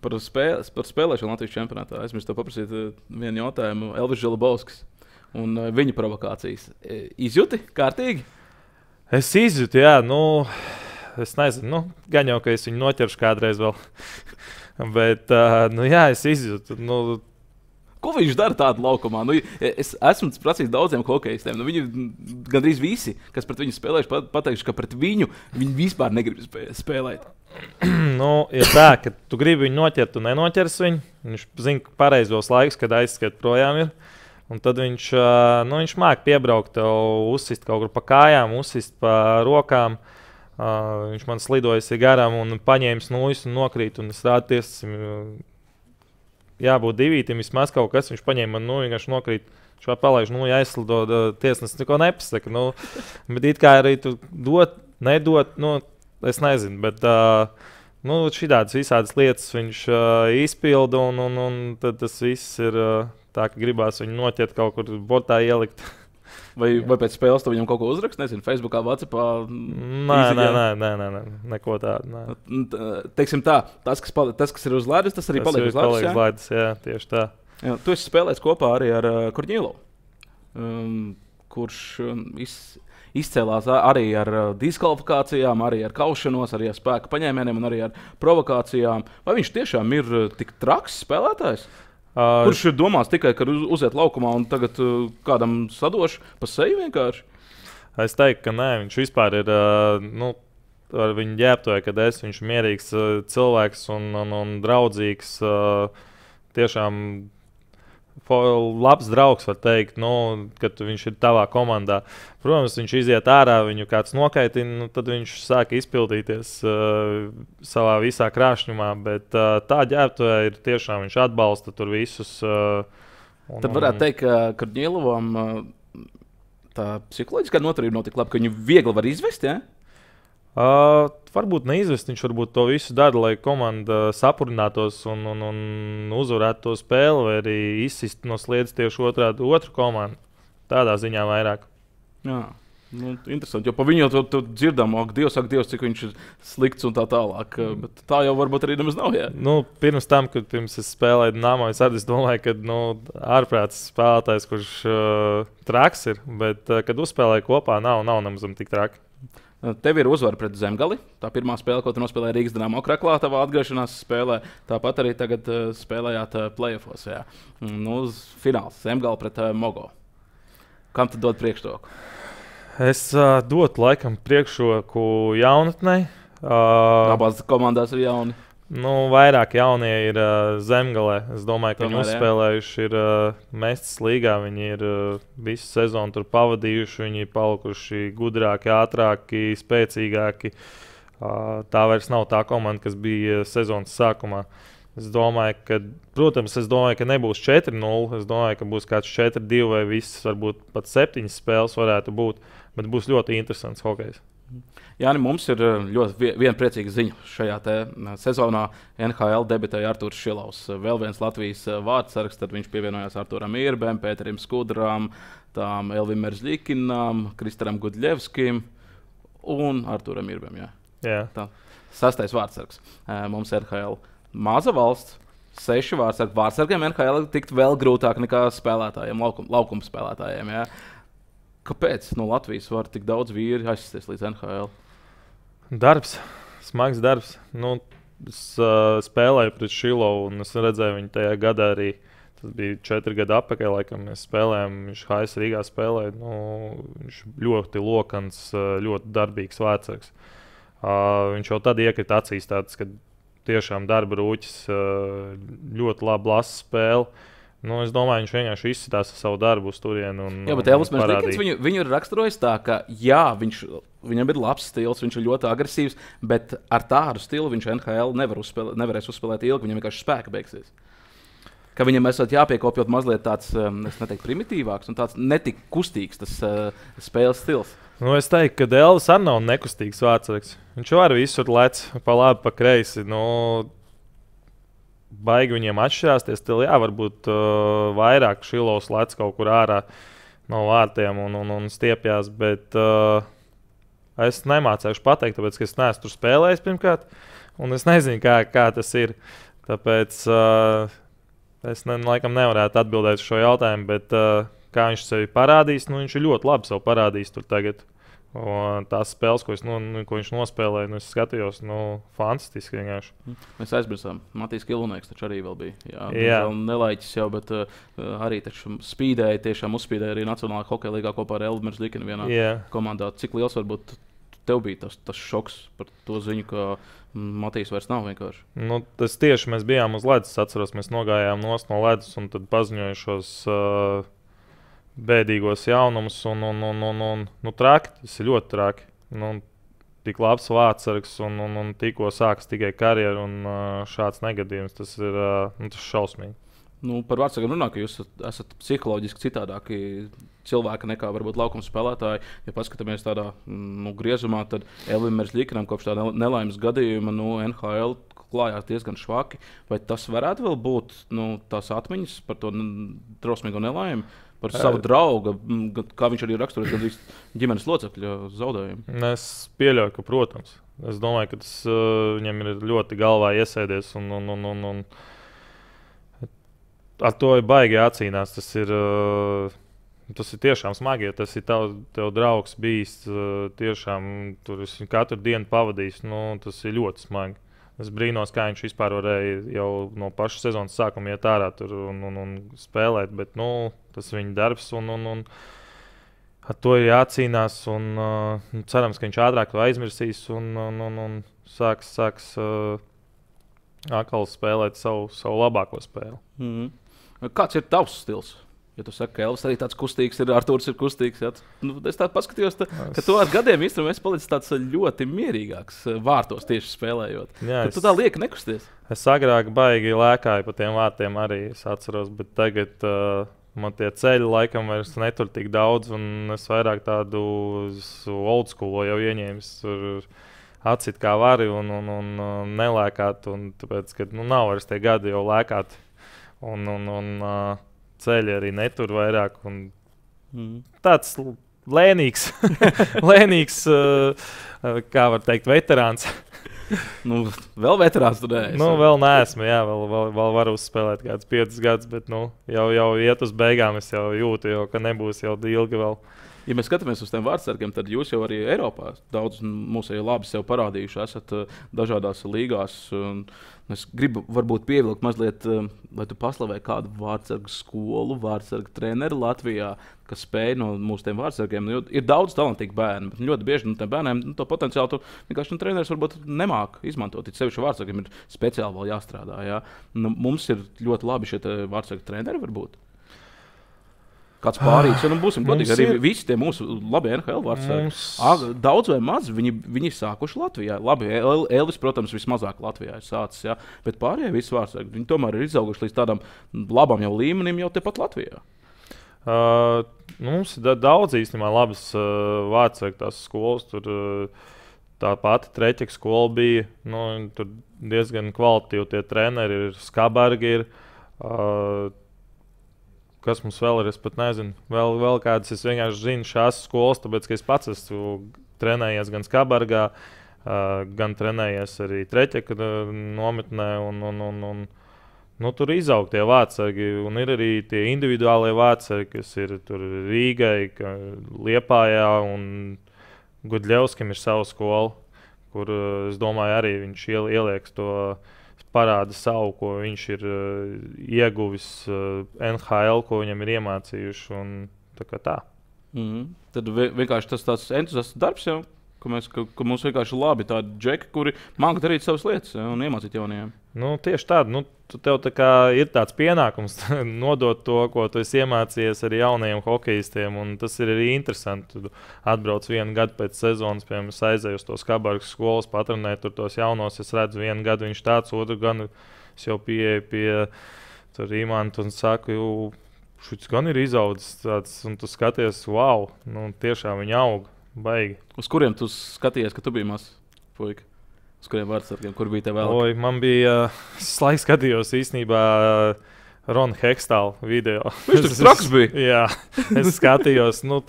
Par, spēle, par spēlēšanu Latvijas čempionātā. Es jums paprasīju uh, vienu jautājumu. Elvis Zilabovskis un uh, viņa provokācijas. E, izjūti kārtīgi? Es izjūtu, jā, nu, es nezinu, nu, gan jau, ka es viņu noķeršu kādreiz vēl. Bet, uh, nu, jā, es izjūtu. Nu, Ko viņš dara tādā laukumā? Nu, es esmu prasījis daudziem hokeistiem. Nu, viņi gandrīz visi, kas pret viņu spēlējuši, pateikuši, ka pret viņu viņi vispār negrib spēlēt. nu, ir tā, ka tu gribi viņu noķert, tu nenoķers viņu. Viņš zina pareizos laikus, kad aizskriet projām. Ir. Un tad viņš, nu, viņš māca piebraukt, uzsist kaut kur pa kājām, uzsist pa rokām. Uh, viņš man slidojas garām un paņēma nūjas un nokrīt. Un es rādījos, jābūt divītam, vismaz kaut kas. Viņš paņēma man nūju, vienkārši nokrīt. Viņš vēl palaiž, nu, ja aizslido tiesnesis, neko nepasaka. Nu, bet it kā arī tu dot, nedot. Nu, Es nezinu, bet uh, nu, šādas visādas lietas viņš uh, izpilda, un, un, un tas viss ir uh, tā, ka gribās viņu noķert kaut kur bortā ielikt. Vai, vai pēc spēles tu viņam kaut ko uzrakst? Nezinu, Facebookā, Whatsappā. Nē, nē, nē, nē, nē, nē, neko tādu. Nē. Teiksim tā, tas, kas, pali, tas, kas ir uz ledus, tas arī Tas paliek uz ledus. jā? ledus, jā, tieši tā. Jā, tu esi spēlējis kopā arī ar uh, Korņēlu, um, kurš um, iz, izcēlās arī ar diskvalifikācijām, arī ar kaušanos, arī ar spēku paņēmieniem un arī ar provokācijām. Vai viņš tiešām ir tik traks spēlētājs? Uh, Kurš domās tikai, ka uz, uziet laukumā un tagad uh, kādam sadošu pa seju vienkārši? Es teiktu, ka nē, viņš vispār ir. Uh, nu, ar viņu ģērbtoju, kad es viņš ir mierīgs cilvēks un, un, un draudzīgs. Tiešām labs draugs, var teikt, nu, kad viņš ir tavā komandā. Protams, viņš iziet ārā, viņu kāds nokaitina, nu, tad viņš sāk izpildīties uh, savā visā krāšņumā. Bet uh, tā ģērbtoja ir tiešām viņš atbalsta tur visus. Uh, un- Tad varētu teikt, ka Korņēlovam uh, tā psiholoģiskā noturība nav tik laba, ka viņu viegli var izvest. Ja? Uh, varbūt neizvest, viņš varbūt to visu dara, lai komanda sapurinātos un, un, un uzvarētu to spēli, vai arī izsist no sliedas tieši otrādi otru komandu. Tādā ziņā vairāk. Jā. Nu, interesanti, jo par viņu jau tu, tu dzirdam, ak, Dievs, ak, Dievs, cik viņš ir slikts un tā tālāk. Bet tā jau varbūt arī nemaz nav. Jā. Nu, pirms tam, kad pirms es spēlēju Nāmu, es arī domāju, ka nu, ārprāts spēlētājs, kurš uh, traks ir, bet uh, kad uzspēlēju kopā, nav, nav nemaz tik traki. Uh, Tev ir uzvara pret Zemgali. Tā pirmā spēle, ko tu nospēlēji Rīgas dīnāmā kraklā, tavā atgriešanās spēlē. Tāpat arī tagad uh, spēlējāt uh, playoffs. jā. Mm, Nu, uz fināls Zemgala pret uh, Mogo. Kam tu dod priekšroku? Es uh, dotu laikam priekšroku jaunatnei. Uh, Abās komandās ir jauni. Nu, vairāk jaunie ir uh, zemgālē. Es domāju, ka viņi Tomēr, jā. uzspēlējuši ir uh, Mēstas līgā. Viņi ir uh, visu sezonu tur pavadījuši. Viņi ir palikuši gudrāki, ātrāki, spēcīgāki. Uh, tā vairs nav tā komanda, kas bija sezonas sākumā. Es domāju, ka, protams, es domāju, ka nebūs 4-0. Es domāju, ka būs kāds 4-2 vai viss, varbūt pat 7 spēles varētu būt. Bet būs ļoti interesants hokejs. Jā, mums ir uh, ļoti vie- viena priecīga ziņa. Šajā te, uh, sezonā NHL debitēja Arthurs Šilovs. Uh, Vēl viens Latvijas uh, vārdsargs, tad viņš pievienojās Arturam Irbēm, Pēterim Skudram, Elvim Merzļikinam, Kristaram Gudļevskim un Arturam Irbēm. Jā. Jā. Tā. Sastais vārdsargs. Mums ir NHL maza valsts. Seši vārdsargi. Vārdsargiem NHL tikt vēl grūtāk nekā spēlētājiem, laukum, laukuma spēlētājiem. Jā. Kāpēc no Latvijas var tik daudz vīri aizsties līdz NHL? Darbs, smags darbs. Nu, es uh, spēlēju pret Šilovu, un es redzēju viņu tajā gadā arī. Tas bija četri gadi atpakaļ, laikam mēs spēlējām. Viņš Haisa Rīgā spēlēja. Nu, viņš ļoti lokans, uh, ļoti darbīgs vecāks. Uh, viņš jau tad iekrita acīs tāds, ka tiešām darba rūķis uh, ļoti labi lasa spēli. Nu, es domāju, viņš vienkārši izsitās savu darbu uz turieni. Un, Jā, bet Elvis parādīja. viņu, viņu ir raksturojis tā, ka jā, viņš, viņam ir labs stils, viņš ir ļoti agresīvs, bet ar tādu stilu viņš NHL nevar uzspēlēt, nevarēs uzspēlēt ilgi. Viņam vienkārši spēka beigsies. Ka viņam esot jāpiekopjot mazliet tāds, um, es neteiktu, primitīvāks un tāds netik kustīgs tas uh, spēles stils. Nu, es teiktu, ka Dēls arī nav nekustīgs vārds. Viņš var visur lec, pa labi, pa kreisi. Nu, baigi viņiem atšķirās. Tie stili, jā, varbūt uh, vairāk šilos lec kaut kur ārā no vārtiem un, un, un stiepjas. Bet uh, es nemācīšu pateikt, tāpēc, ka es neesmu tur spēlējis pirmkārt. Un es nezinu, kā, kā tas ir. Tāpēc uh, es ne, laikam nevarētu atbildēt uz šo jautājumu. Bet, uh, kā viņš sevi parādīs, nu, viņš ir ļoti labi sev parādījis tur tagad. Un tās spēles, ko, nu, nu, ko viņš nospēlēja, nu, es skatījos, nu, fantastiski. Vienkārši. Mēs aizmirsām, Matīs Kilunēks taču arī bija. Jā, Jā. Nelaiķis jau, bet uh, arī spīdēja, tiešām uzspīdēja arī Nacionālajā hokeja līgā kopā ar Elvis Mēnesis vienā Jā. komandā. Cik liels varbūt tev bija tas, tas šoks par to ziņu, ka mm, Matīs vairs nav vienkārši? Nu, tas tieši mēs bijām uz ledus. Atceros, mēs nogājām no ledus un tad paziņoju šos uh, bēdīgos jaunumus. Un, un, un, un, un, nu, traki, tas ir ļoti traki. Nu, tik labs vārdsargs un, un, un tikko sākas tikai karjeru, un uh, šāds negadījums tas ir uh, nu, tas šausmīgi. Nu, par vārdsargu runā, ka jūs esat, psiholoģiski citādāki cilvēki nekā varbūt laukuma spēlētāji. Ja paskatāmies tādā nu, griezumā, tad Elvis Līknam kopš tā nel- nelaimes gadījuma nu, NHL klājās diezgan švaki. Vai tas varētu būt nu, tās atmiņas par to n- drausmīgo nelaimi, par savu draugu, kā viņš arī raksturojas, gan ģimenes locekļu zaudējumu. Es pieļauju, ka, protams, es domāju, ka tas uh, viņam ir ļoti galvā iesēdies. Un, un, un, un, un ar to ir baigi jācīnās. Tas ir, uh, tas ir tiešām smagi, ja tas ir tavs tev draugs bijis. Uh, tiešām tur katru dienu pavadījis. Nu, tas ir ļoti smagi. Es brīnos, kā viņš vispār varēja jau no paša sezonas sākuma iet ārā un, un, un spēlēt. Bet nu, tas ir viņa darbs. Un, un, un, ar to ir jācīnās. Un, uh, cerams, ka viņš ātrāk to aizmirsīs un, un, un, un sāks, sāks uh, atkal spēlēt savu, savu labāko spēli. Mm -hmm. Kāds ir tavs stils? Ja tu saki, ka Elvis arī tāds kustīgs ir, Arthurs ir kustīgs, ja? nu, es tā paskatījos, tā, es... ka tu ar gadiem īstenībā esi palicis tāds ļoti mierīgāks eh, vārtos tieši spēlējot. Jā, es... Tu tā lieki nekusties. Es agrāk baigi lēkāju pa tiem vārtiem arī, es atceros, bet tagad uh, man tie ceļi laikam vairs netur tik daudz, un es vairāk tādu old school jau ieņēmu. Tur atcīt kā vari un, un, un, un nelēkāt, un tāpēc, ka nu, nav vairs tie gadi jau lēkāt. Un, un, un, ceļi arī netur vairāk. Mm. Tāds lēnīgs, lēnīgs kā var teikt, veterāns. nu, vēl veterāns tur neesmu. Nu, vēl neesmu, jā, vēl, vēl, vēl varu uzspēlēt kādus piecus gadus, bet nu, jau, jau iet uz beigām. Es jau jūtu, jau, ka nebūs jau ilgi vēl. Ja mēs skatāmies uz tiem vārdsargiem, tad jūs jau arī Eiropā daudz mūsu jau labi sev parādījuši, esat uh, dažādās līgās. Es gribu varbūt pievilkt mazliet, uh, lai tu paslavēji kādu vārdsargu skolu, vārdsargu treneru Latvijā, kas spēj no mūsu tiem vārdsargiem. Nu, ir daudz talantīgu bērnu, bet ļoti bieži no tiem bērniem nu, to potenciālu tu vienkārši nu, treneris varbūt nemāk izmantot. It sevišķi vārdsargiem ir speciāli vēl jāstrādā. Jā. Nu, mums ir ļoti labi šie vārdsargu treneri varbūt kāds pārīgs. Nu, būsim godīgi, arī ir... visi tie mūsu labie NHL vārdsargi. Mums... Daudz vai maz viņi, viņi ir sākuši Latvijā. Labi, Elvis, protams, vismazāk Latvijā ir sācis, jā, bet pārējie visi vārdsargi, viņi tomēr ir izauguši līdz tādam labam jau līmenim jau tepat Latvijā. Uh, mums ir daudz īstenībā labas uh, vārdsargi, tās skolas. Tur, uh, tā pati trešā skola bija nu, diezgan kvalitatīva. Tie treneri ir skabargi. Ir, uh, kas mums vēl ir, es pat nezinu. Vēl, vēl kādas es vienkārši zinu šās skolas, tāpēc ka es pats esmu trenējies gan Skabargā, uh, gan trenējies arī Treķeka nometnē. Un, un, un, un, nu, tur izaug tie vārdsargi, un ir arī tie individuālie vārdsargi, kas ir Rīgai, Liepājā un Gudļevskim ir sava skola, kur es domāju, arī viņš ielieks to parāda savu, ko viņš ir uh, ieguvis uh, eh, NHL, ko viņam ir iemācījuši. Un, tā tā. Mm -hmm. Tad vienkārši tas tāds entuziasms darbs jau. Ka, mēs, ka, ka mums vienkārši ir labi tādi džeki, kuri māca darīt savas lietas ja, un iemācīt jauniem. Nu, tieši tādu. Nu, tev tā ir tāds pienākums nodot to, ko tu esi iemācījies arī jaunajiem hokeistiem. Tas ir arī interesanti. Tu atbrauc vienu gadu pēc sezonas, piemēram, aizēju uz to skabargu skolas, patronēt tur tos jaunos. Es redzu, vienu gadu viņš tāds, otru gadu es jau pieeju pie Rīmāna un saku, šis gan ir izaudzis tāds, un tu skaties, wow, nu, tiešām viņa aug. Baigi. Uz kuriem tu skaties, kad tu biji mazs puika? Uz kuriem vārdsargiem, kur bija tev vēl? Oi, man bija, es laiku skatījos īstenībā. Rona Hekstāla video. Viņš tur traks bija. Jā, es skatījos. Nu,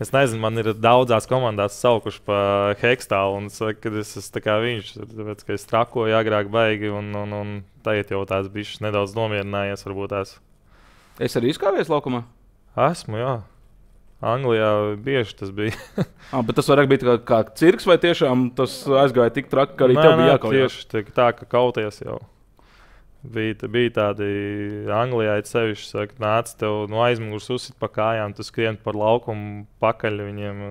es nezinu, man ir daudzās komandās saukuši pa Hekstālu. Un es saku, ka es esmu kā viņš. Tāpēc, ka es trakoju agrāk baigi. Un, un, un tagad jau tāds bišķis nedaudz nomierinājies. Varbūt tās. Es arī izkāpies laukumā? Esmu, jā. Anglijā bieži tas bija. ah, bet tas vairāk bija kā, kā cirks, vai tiešām tas aizgāja tik traki, ka arī nē, tev bija jākaujas? Tieši tā, ka kauties jau. Bija, bija tādi Anglijā, it sevišķi, saka, nāc, tev no aizmugures uzsit pa kājām, tu skrien par laukumu pakaļ viņiem.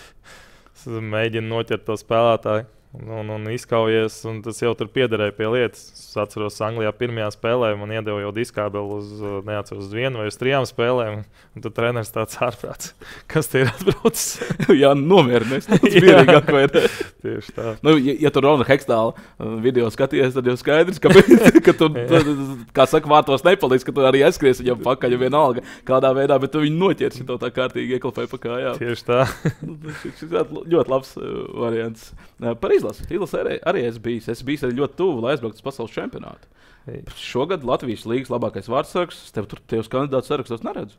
Mēģina noķert to spēlētāju un, un izkaujies. Un tas jau tur piederēja pie lietas. Es atceros, Anglijā pirmajā spēlē man iedeva jau diskābeli uz, neatceros, uz vienu vai uz trijām spēlēm. Un tad treneris tāds ārprāts, kas te ir atbraucis. Jā, nomierinies. Tas bija vienīgāk, vai ne? Tieši tā. Nu, ja, ja tu Rona Hekstāla uh, video skaties, tad jau skaidrs, ka, ka tu, kā saka, vārtos nepaliks, ka tu arī aizskries viņam pakaļ vienalga kādā veidā, bet tu viņu noķersi to tā kārtīgi ieklapēji pa kājām. Tieši tā. Šis ir ļoti labs uh, variants. Uh, par izlasi. Izlasi arī, arī es biju. Es biju arī ļoti tuvu, lai aizbrauktu uz pasaules čempionātu. Šogad Latvijas līnijas labākais vārdsargs. Tev tur tajos kandidātu sarakstos neredzu.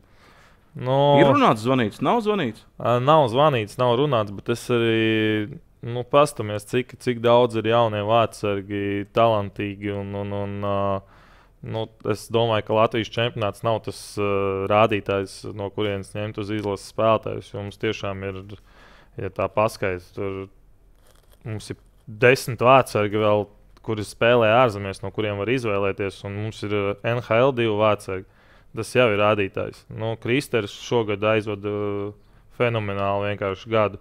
Nu, Ir runāts, zvanīts, nav zvanīts. nav zvanīts, nav runāts, bet es arī nu, paskatāmies, cik, cik daudz ir jaunie vārdsargi, talantīgi. Un, un, un, ā, nu, es domāju, ka Latvijas čempionāts nav tas uh, rādītājs, no kurienes ņemt uz izlases spēlētājus. Mums tiešām ir, ja tā paskaidrs, tur mums ir desmit vārdsargi vēl, kuri spēlē ārzemēs, no kuriem var izvēlēties. Un mums ir ā, NHL divi vārdsargi. Tas jau ir rādītājs. Nu, Kristers šogad aizvada uh, fenomenāli vienkārši gadu.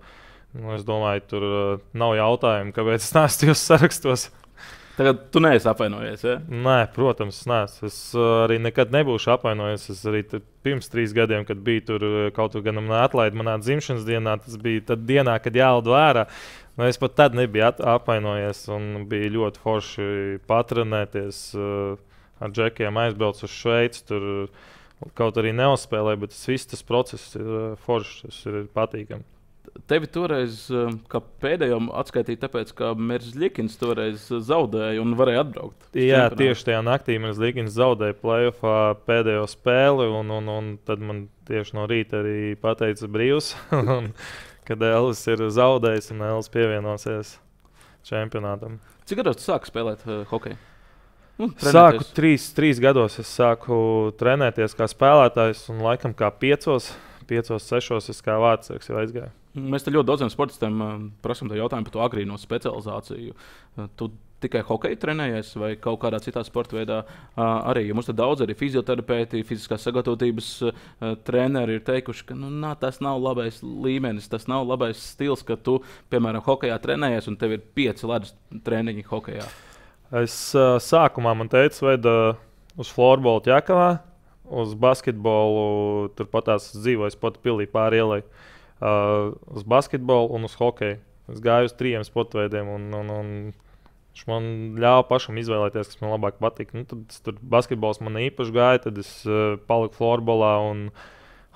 Nu, es domāju, tur uh, nav jautājumu, kāpēc es neesmu tajos sarakstos. Tagad tu neesi apvainojies. Ja? Nē, protams, nē. Es arī nekad nebūšu apvainojies. Es arī pirms trīs gadiem, kad biju tur kaut kur gan atlaidis manā dzimšanas dienā, tas bija tad dienā, kad jālido ārā. Nu, es pat tad nebiju apvainojies un bija ļoti forši patrenēties. Uh, ar džekiem aizbraucu uz Šveici. Tur kaut arī neuzspēlēju, bet tas viss tas process ir uh, foršs, tas ir patīkami. Tevi toreiz, kā pēdējo atskaitīja, tāpēc, ka Merzlikins toreiz zaudēja un varēja atbraukt. Jā, čempionātu. tieši tajā naktī man Zligins zaudēja playoffā pēdējo spēli, un, un, un tad man tieši no rīta arī pateica brīvs, kad Elvis ir zaudējis un Elvis pievienosies čempionātam. Cik gados tu sāki spēlēt uh, hokeju? Nu, Sāku trīs, trīs gados, es sāku trenēties kā spēlētājs, un laikam kā piecos, piecos sešos es kā vārdsargs jau aizgāju. Mēs te ļoti daudziem sportistiem uh, prasām jautājumu par to agrīno specializāciju. Uh, Tu tikai hokeju trenējies vai kaut kādā citā sporta veidā arī? Jo mums te daudz arī fizioterapeiti, fiziskās sagatavotības treneri ir teikuši, ka nu, nā, tas nav labais līmenis, tas nav labais stils, ka tu, piemēram, hokejā trenējies un tev ir pieci ledus treniņi hokejā. Es sākumā man teica, veda uz floorbola ķekavā, uz basketbolu. Turpat tās dzīvoju pat pilī pāri ielai. Uh, uz basketbolu un uz hokeju. Es gāju uz trim sporta veidiem, un, un, un viņš man ļāva pašam izvēlēties, kas man labāk patīk. Nu, tad tur basketbols man īpaši gāja, tad es uh, paliku floorbolā un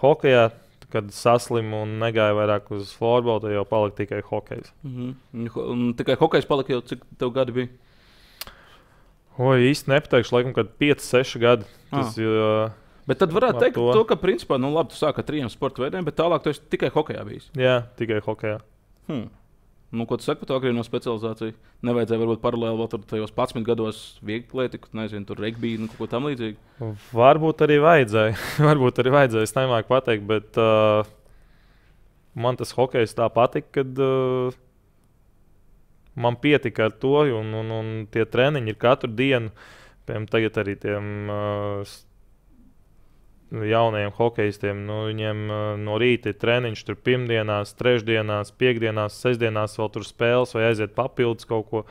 hokejā. Kad saslimu un negāju vairāk uz floorbola, tad jau palika tikai hokejs. Mm -hmm. Tikai hokejs palika jau cik tev gadi bija? Oi, īsti nepateikšu, laikam, kad 5, 6 gadi. Tas, uh, Bet tad varētu Ar teikt, to. to, ka, principā, nu, labi, tu sāki ar trim sporta veidiem, bet tālāk tu esi tikai hokejā bijis. jā, tikai hokejā. Hmm. Nu, ko tu saki par to agrīno specializāciju? Nevajadzēja varbūt paralēli vēl tur tajos 11 gados viegli atletiku, nezinu, tur regbiju, nu, kaut ko tam līdzīgu. Varbūt arī vajadzēja. Varbūt arī vajadzēja. Es nemāku pateikt, bet uh, man tas hokejs tā patika, kad uh, man pietika ar to, un, un, un tie treniņi ir katru dienu. Piemēram, tagad arī tiem uh, jaunajiem hokeistiem. Nu, viņiem uh, no rīta ir treniņš, tur pirmdienās, trešdienās, piekdienās, sestdienās vēl tur spēles vai aiziet papildus kaut ko.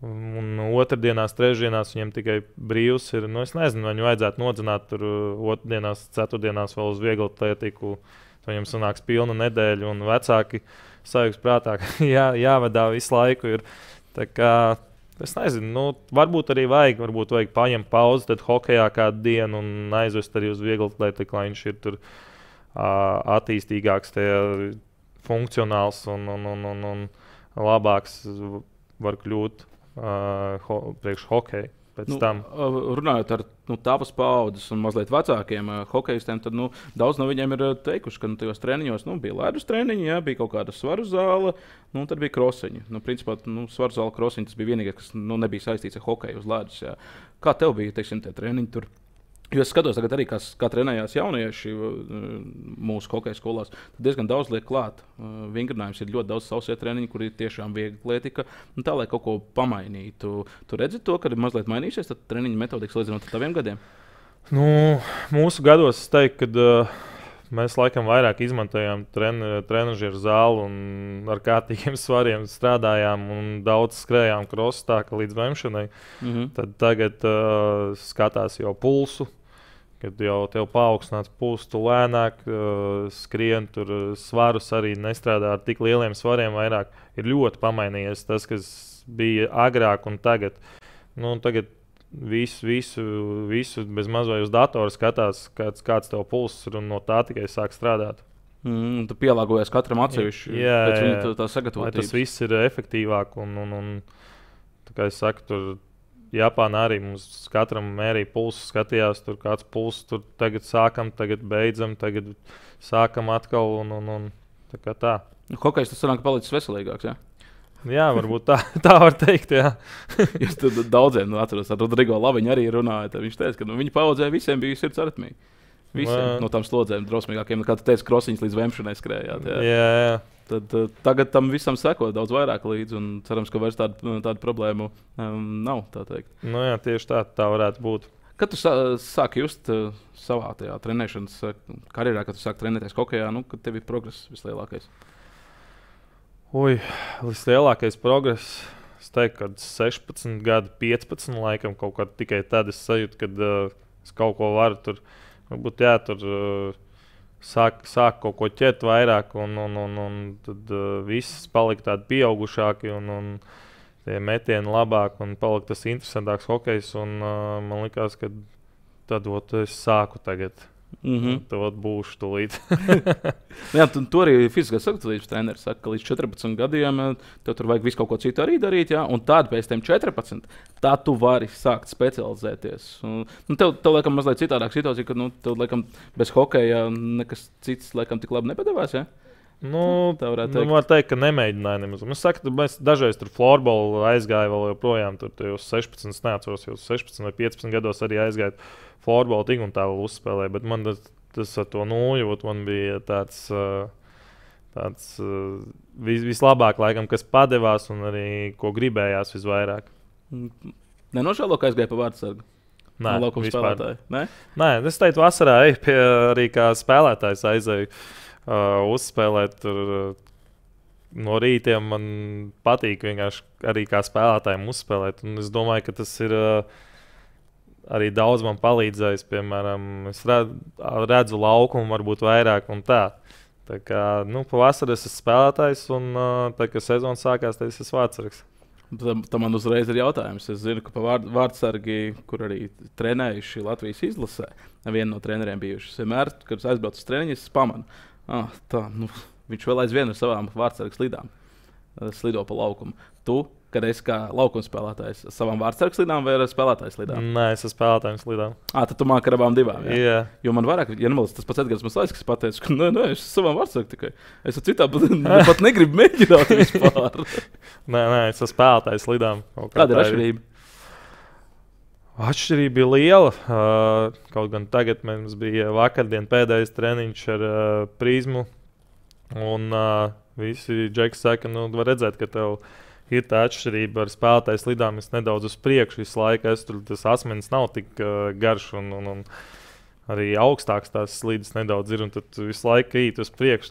Un otrdienās, trešdienās viņiem tikai brīvs ir. Nu, es nezinu, vai viņu vajadzētu nodzināt tur uh, otrdienās, ceturtdienās vēl uz vieglu atletiku. Viņam sanāks pilna nedēļa, un vecāki sajūgs prātā, ka jā, jāvedā visu laiku. Ir. Tā kā, es nezinu, nu, varbūt arī vajag, varbūt vajag paņemt pauzi, tad hokeja kādu dienu un aizvest arī uz vieglu atletiku, lai viņš ir tur uh, attīstīgāks, tie, funkcionāls un, un, un, un, un labāks var kļūt uh, ho, priekš hokeja. Pēc Nu, tam runājot ar nu, tavas paudzes un mazliet vecākiem uh, hokeistiem, tad nu, daudz no viņiem ir teikuši, ka nu, tajos treniņos nu, bija ledus treniņi, jā, bija kaut kāda svaru zāle, nu, un tad bija krosiņi. Nu, principā, nu, svaru zāle krosiņi tas bija vienīgais, kas nu, nebija saistīts ar hokeju uz ledus. Jā. Kā tev bija teiksim, tie treniņi tur? Jo es skatos, arī kā, kā trenējās jaunieši uh, mūsu hokeja skolās. Tad diezgan daudz liek klāt. Uh, Vingrinājums ir ļoti daudz sausie treniņi, kur ir tiešām viegli atlētika. Un Tā lai kaut ko pamainītu. Tu redzi to, ka ir mazliet mainījušies treniņu metodikas salīdzinot ar taviem gadiem. Nu, mūsu gados es teiktu, ka uh, mēs laikam vairāk izmantojām tren, trenižera zāli un ar kārtīgiem svariem strādājām un daudz skrējām krosā, līdz vemšanai. Mm -hmm. Tad tagad uh, skatās jau pulsu. Kad jau tev paaugstināts pulss, tu lēnāk uh, skrien, tur uh, svarus arī nestrādā ar tik lieliem svariem. Vairāk ir ļoti pamainījies tas, kas bija agrāk un tagad. Nu, tagad visu, visu, visu bez mazliet uz datora skatās, kāds, kāds tev pulss ir un no tā tikai sāk strādāt. Mm, tu pielāgojies katram atsevišķi. Jā, jā, jā. tā- tā Lai sagatavotības. tas viss ir efektīvāk un, un, un kā es saku, tur Japānā arī mums katram mērīja pulsu, skatījās, tur kāds pulss, tur tagad sākam, tagad beidzam, tagad sākam atkal. Un, un, un, tā kā tā. Hokejs tas sanāk palicis veselīgāks. Ja? Jā, varbūt tā, tā var teikt. Jūs tur daudziem, nu, atceros, ar Rodrigo Laviņu arī runājat. Viņš teica, ka nu, viņa paudzē visiem bija sirds aritmija. Visiem Vai... no tām slodzēm drosmīgākiem, kā tu teici, krosiņš līdz vēmšanai skrējāt. Jā, jā. jā. Tad, uh, tagad tam visam seko daudz vairāk līdzi, un cerams, ka vairs tādu, tādu problēmu um, nav. Nu, jā, tieši tā, tā varētu būt. Kad tu sā, sāki just uh, savā tajā trenēšanas karjerā, kad tu sāki trenēties hokeja, nu, kad tev ir progress vislielākais? Ui, vislielākais progress. Es teiktu, ka 16, gadi, 15, laikam, kaut kā tikai tad es sajūtu, ka uh, es kaut ko varu tur, varbūt jā, tur uh, sāk, sāk kaut ko ķert vairāk, un, un, un, un tad uh, viss palika tādi pieaugušāki, un, un tie metieni labāk, un palika tas interesantāks hokejs. Un, uh, man liekas, ka tad ot, es sāku tagad. Mm -hmm. Tad būšu tūlīt. Jā, tu, tu arī fiziskās sagatavotības treneris saka, ka līdz 14 gadiem eh, tev tur vajag visu kaut ko citu arī darīt. Jā? Un tad pēc tam 14. tā tu vari sākt specializēties. Un, nu, tev, tev laikam mazliet citādāk situācija, ka nu, tev laikam bez hokeja nekas cits laikam tik labi nepadevās. Nu, tā varētu teikt. Nu, var teikt, ka nemēģināju nemaz. Es saku, ka mēs dažreiz tur floorbola aizgāju vēl joprojām. Tur jau 16, neatceros, jau 16 vai 15 gados arī aizgāju floorbola tik un tā vēl uzspēlēju. Bet man tas, tas ar to nūju, man bija tāds. Tāds vis, vislabāk, laikam, kas padevās un arī ko gribējās visvairāk. Nenožēlo, ka aizgāju pa vārdsargu. Nē, no spēlētāji. Nē? Nē, es teiktu, vasarā ej pie arī kā spēlētājs aizēju uh, uzspēlēt. Tur, uh, no rītiem man patīk vienkārši arī kā spēlētājiem uzspēlēt. Un es domāju, ka tas ir uh, arī daudz man palīdzējis. Piemēram, es redzu laukumu, varbūt vairāk un tā. Tā kā nu, pavasarī es esmu spēlētājs, un uh, tā kā sezona sākās, tad es esmu vārdsargs. Tam, tam man uzreiz ir jautājums. Es zinu, ka vārd, vārdsargi, kur arī trenējuši Latvijas izlasē, viena no treneriem bijuši. Vienmēr, kad aizbraucu uz treniņu, es pamanu, ah, tā, nu, viņš vēl aizvien ar savām vārdsargu slidām eh, slido pa laukumu. Tu, kad esi kā laukuma spēlētājs, ar savām vārdsargu slidām vai ar spēlētāju slidām? Nē, es esmu spēlētājs slidām. Ah, tad tu māki ar abām divām. Jā, yeah. jo man vairāk, ja nemaldos, tas pats Edgars Maslais, kas pateica, ka nē, nē, es esmu savām vārdsargu tikai. Es ar citām pat negribu mēģināt vispār. nē, nē, es esmu spēlētājs slidām. Kāda ir atšķirība? Atšķirība bija liela. Uh, kaut gan tagad mums bija vakardienas pēdējais treniņš ar uh, prizmu. Un uh, visi džeki saka, nu, var redzēt, ka tev ir tā atšķirība ar spēlētāju slidām. Es nedaudz uz priekšu visu laiku. Es tur tas asmenis nav tik uh, garš. Un, un, un, Arī augstākas tās slīdes nedaudz ir, un tad visu laiku īt uz priekšu.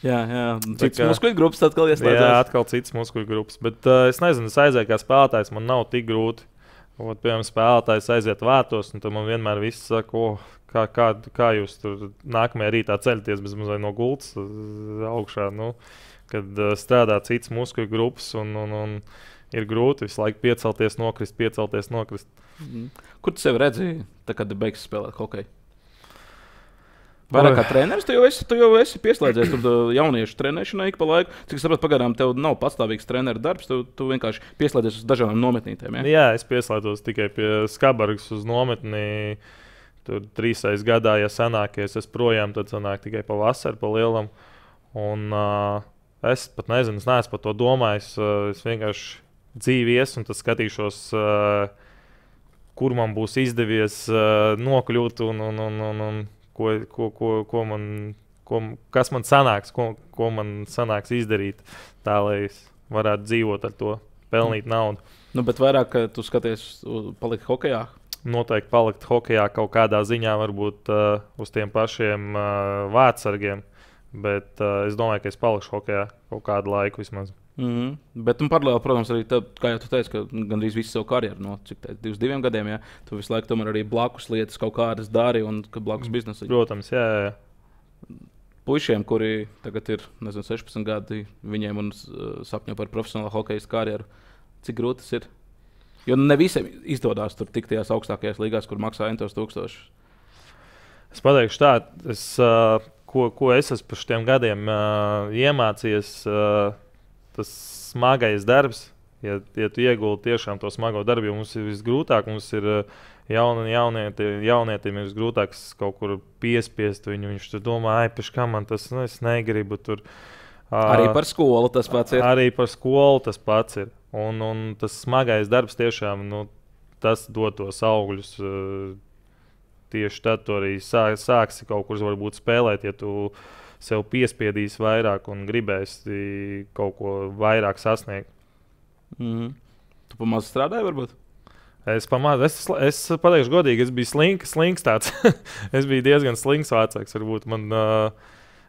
Jā, jā. Cits kā... muskuļu grupas atkal ieslēdzas. Jā, atkal cits muskuļu grupas. Bet uh, es nezinu, es aizēju kā spēlētājs, man nav tik grūti. Ot, piemēram, spēlētājs aiziet vārtos, un man vienmēr viss saka, oh, kā, kā, kā jūs tur nākamajā rītā ceļaties bez mazliet no gultas augšā. Nu, kad uh, strādā cits muskuļu grupas un, un, un ir grūti visu laiku piecelties, nokrist, piecelties, nokrist. Mm. Kur tu sev redzēji, kad beigsi spēlēt hokeju? Vairāk kā treneris, tu jau esi, tu jau esi pieslēdzies tur jauniešu trenēšanai ik pa laiku. Cik saprotu, pagaidām tev nav pastāvīgs treneru darbs, tu, tu vienkārši pieslēdzies uz dažādām nometnītēm. Ja? Jā, es pieslēdzos tikai pie Skabargas uz nometni. Tur trīsais gadā, ja sanākies, es projām, tad sanāk tikai pavasarī, pa lielam. Un, uh, es pat nezinu, es neesmu par to domājis. Uh, es vienkārši dzīvi ies un skatīšos, uh, kur man būs izdevies uh, nokļūt un, un, un, un, un ko, ko, ko, ko man, ko, kas man sanāks, ko, ko man sanāks izdarīt, tā lai es varētu dzīvot ar to, pelnīt naudu. Nu, bet vairāk tu skaties, palikt hokeja. Noteikti palikt hokeja kaut kādā ziņā, varbūt uh, uz tiem pašiem uh, vārdsargiem. Bet uh, es domāju, ka es palikšu hokeja kaut kādu laiku vismaz. Mm -hmm. Bet, nu, paralēli, protams, arī tā, kā jau teicu, ka gandrīz visu savu karjeru, no cik tā, divus, diviem gadiem, ja tu visu laiku tomēr arī blakus lietas kaut kādas dari un blakus biznesa. Protams, jā. jā. Puisiem, kuri tagad ir nezinu, 16 gadi, viņiem un uh, sapņo par profesionālu hokeja karjeru, cik grūti tas ir? Jo ne visiem izdodas tur tikt tajās augstākajās līgās, kur maksā entos tūkstošus. Es pateikšu tā, es, uh, ko, ko es esmu par šiem gadiem uh, iemācījies. Uh, tas smagais darbs Ja, ja tu ieguldi tiešām to smago darbu, jo mums ir visgrūtāk, mums ir uh, jauni, jaunieti, jaunietim ir visgrūtāk kaut kur piespiest viņu. Viņš tur domā, ah, pēc kā man tas, nu, es negribu tur. Arī par skolu tas pats ir. Arī par skolu tas pats ir. Un, un tas smagais darbs tiešām nu, tas dod tos augļus. Tieši tad tu arī sāk, sāksi kaut kur varbūt spēlēt, ja tu sev piespiedīsi vairāk un gribēsi kaut ko vairāk sasniegt. Mm -hmm. Tu pamazs strādāji, varbūt? Es pamācu, es, es pateikšu, godīgi, es biju slinks, slinks tāds. es biju diezgan slinks vecāks. Varbūt man, uh,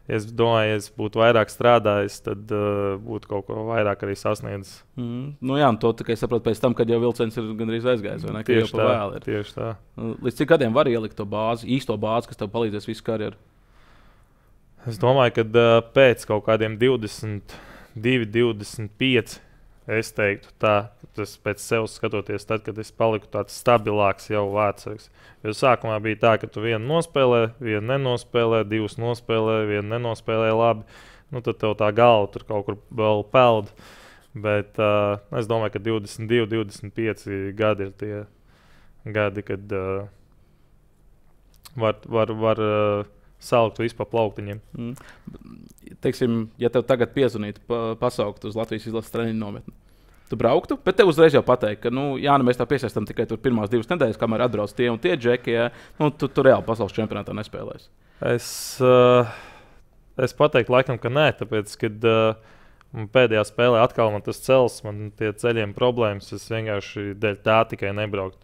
es domāju, ja es būtu vairāk strādājis, tad uh, būtu kaut ko vairāk arī sasniedzis. Mm. Nu jā, to tikai saprotu pēc tam, kad jau vilciens ir gandrīz aizgājis. Ne, tieši, tā, tieši tā. Līdz cik gadiem var ielikt to bāzi, īsto bāzi, kas tev palīdzēs visu karjeru? Es domāju, ka uh, pēc kaut kādiem 22, 25 Es teiktu, tā, tas pēc sevis skatoties, tad, kad es paliku tāds stabilāks jau vecāks. Jo sākumā bija tā, ka tu vienu nospēlē, vienu nenospēlē, divus nospēlē, vienu nenospēlē labi. Nu, tad tev tā galva tur kaut kur vēl peld. Bet uh, es domāju, ka 22, 25 gadi ir tie gadi, kad uh, var, var, var uh, salikt visu pa plauktiņiem. Mm. Teiksim, ja tev tagad piezvanītu, pa, pasaukt uz Latvijas izlases treniņu nometni, tu brauktu, bet tev uzreiz jau pateikt, ka, nu, jā, nu, mēs tā piesaistām tikai tur pirmās divas nedēļas, kamēr atbrauc tie un tie džeki, ja nu, tu tur reāli pasaules čempionātā nespēlēs. Es, uh, es pateiktu, laikam, ka nē, tāpēc, kad uh, pēdējā spēlē atkal man tas cels, man tie ceļiem problēmas, es vienkārši dēļ tā tikai nebrauktu.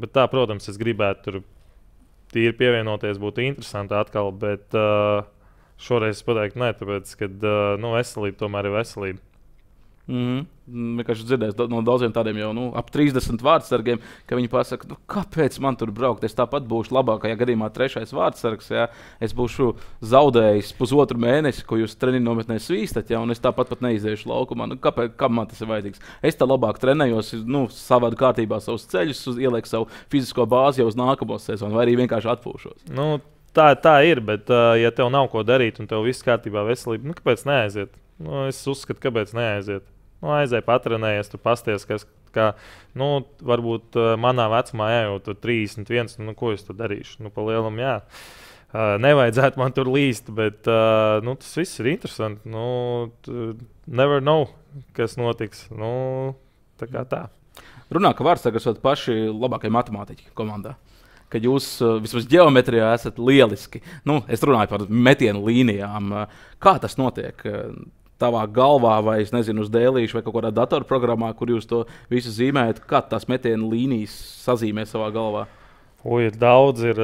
Bet tā, protams, es gribētu tur tīri pievienoties būtu interesanti atkal, bet uh, šoreiz es pateiktu, nē, tāpēc, ka uh, nu, veselība tomēr ir veselība. Mm -hmm. Vienkārši dzirdēju no daudziem tādiem jau nu, ap 30 vārdsargiem, ka viņi pasaka, nu, kāpēc man tur braukt. Es tāpat būšu labākajā gadījumā trešais vārdsargs. Ja? Es būšu zaudējis pusotru mēnesi, ko jūs treniņu nometnē svīstat, ja? un es tāpat pat neiziešu laukumā. Nu, kāpēc kam man tas ir vajadzīgs? Es tā labāk trenējos, nu, savādi kārtībā savus ceļus, ielieku savu fizisko bāzi jau uz nākamo sezonu, vai arī vienkārši atpūšos. Nu, tā, tā ir, bet, uh, ja tev nav ko darīt un tev viss kārtībā, veselība, nu, kāpēc neaiziet? Nu, es uzskatu, kāpēc neaiziet. Nu, aizēju, patrenējies, tu pasties, kas. Kā, nu, varbūt uh, manā vecumā jau tur 31, nu, ko es tur darīšu? Nu, pa lielam, jā. Uh, nevajadzētu man tur līst, bet uh, nu, tas viss ir interesanti. Nu, never know, kas notiks. Nu, tā kā tā. Runā, ka vārdsargi esat paši labākie matemātiķi komandā. Kad jūs vismaz geometrijā esat lieliski. Nu, es runāju par metienu līnijām. Kā tas notiek? Tavā galvā, vai es nezinu, uz dēlīša vai kaut kādā datorprogrammā, kur jūs to visu zīmējat, kā tās metienu līnijas sazīmē savā galvā? Ui, ir daudz, ir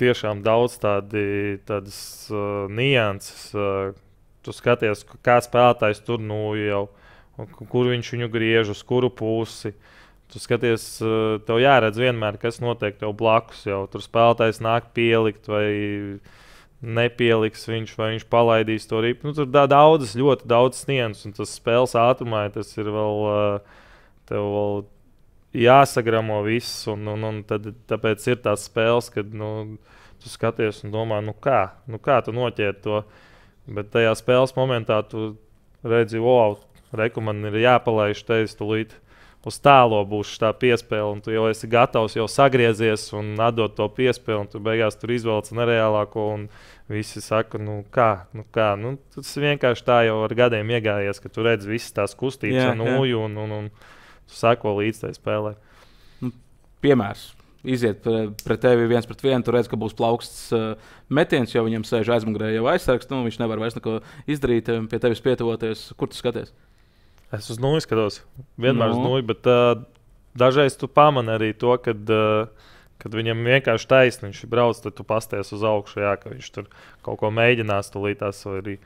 tiešām daudz tādi, tādas uh, nianses. Uh, tu skaties, kā spēlētājs tur nu jau, kur viņš viņu griež, uz kuru pusi. Tu skaties, tev jāredz vienmēr, kas notiek tev blakus. Jau tur spēlētājs nāk pielikt vai nepieliks viņš vai viņš palaidīs to ripu. Nu, tur daudzas, ļoti daudz sniedz, un tas spēles ātrumā tas ir vēl, tev vēl jāsagramo viss. Un, un, un tad, tāpēc ir tās spēles, kad nu, tu skaties un domā, nu kā, nu kā tu noķēri to. Bet tajā spēles momentā tu redzi, wow, reku man ir jāpalaiž tevis tulīt uz tālo būs tā piespēle, un tu jau esi gatavs, jau sagriezies un atdot to piespēli, un tu beigās tur izvēlējies nereālāko. Un visi saka, nu kā, nu kā. Nu, tas vienkārši tā jau ar gadiem iegājies, ka tu redz visas tās kustības, jā, nūju, un, un, un tu sako līdz tai spēlē. Nu, piemērs. Iziet pret tevi viens pret vienu, tu redz, ka būs plauksts uh, metiens, jo viņam sēž aizmugurē jau aizsargs. Nu, viņš nevar vairs neko izdarīt, pie tevis pietuvoties. Kur tu skaties? Es uz nulli skatos. Vienmēr no. uz nu. nulli, bet uh, dažreiz tu pamani arī to, ka, uh, kad viņam vienkārši taisnība, viņš brauc, tad tu pasties uz augšu, jā, ka viņš tur kaut ko mēģinās tulītās. Vai arī,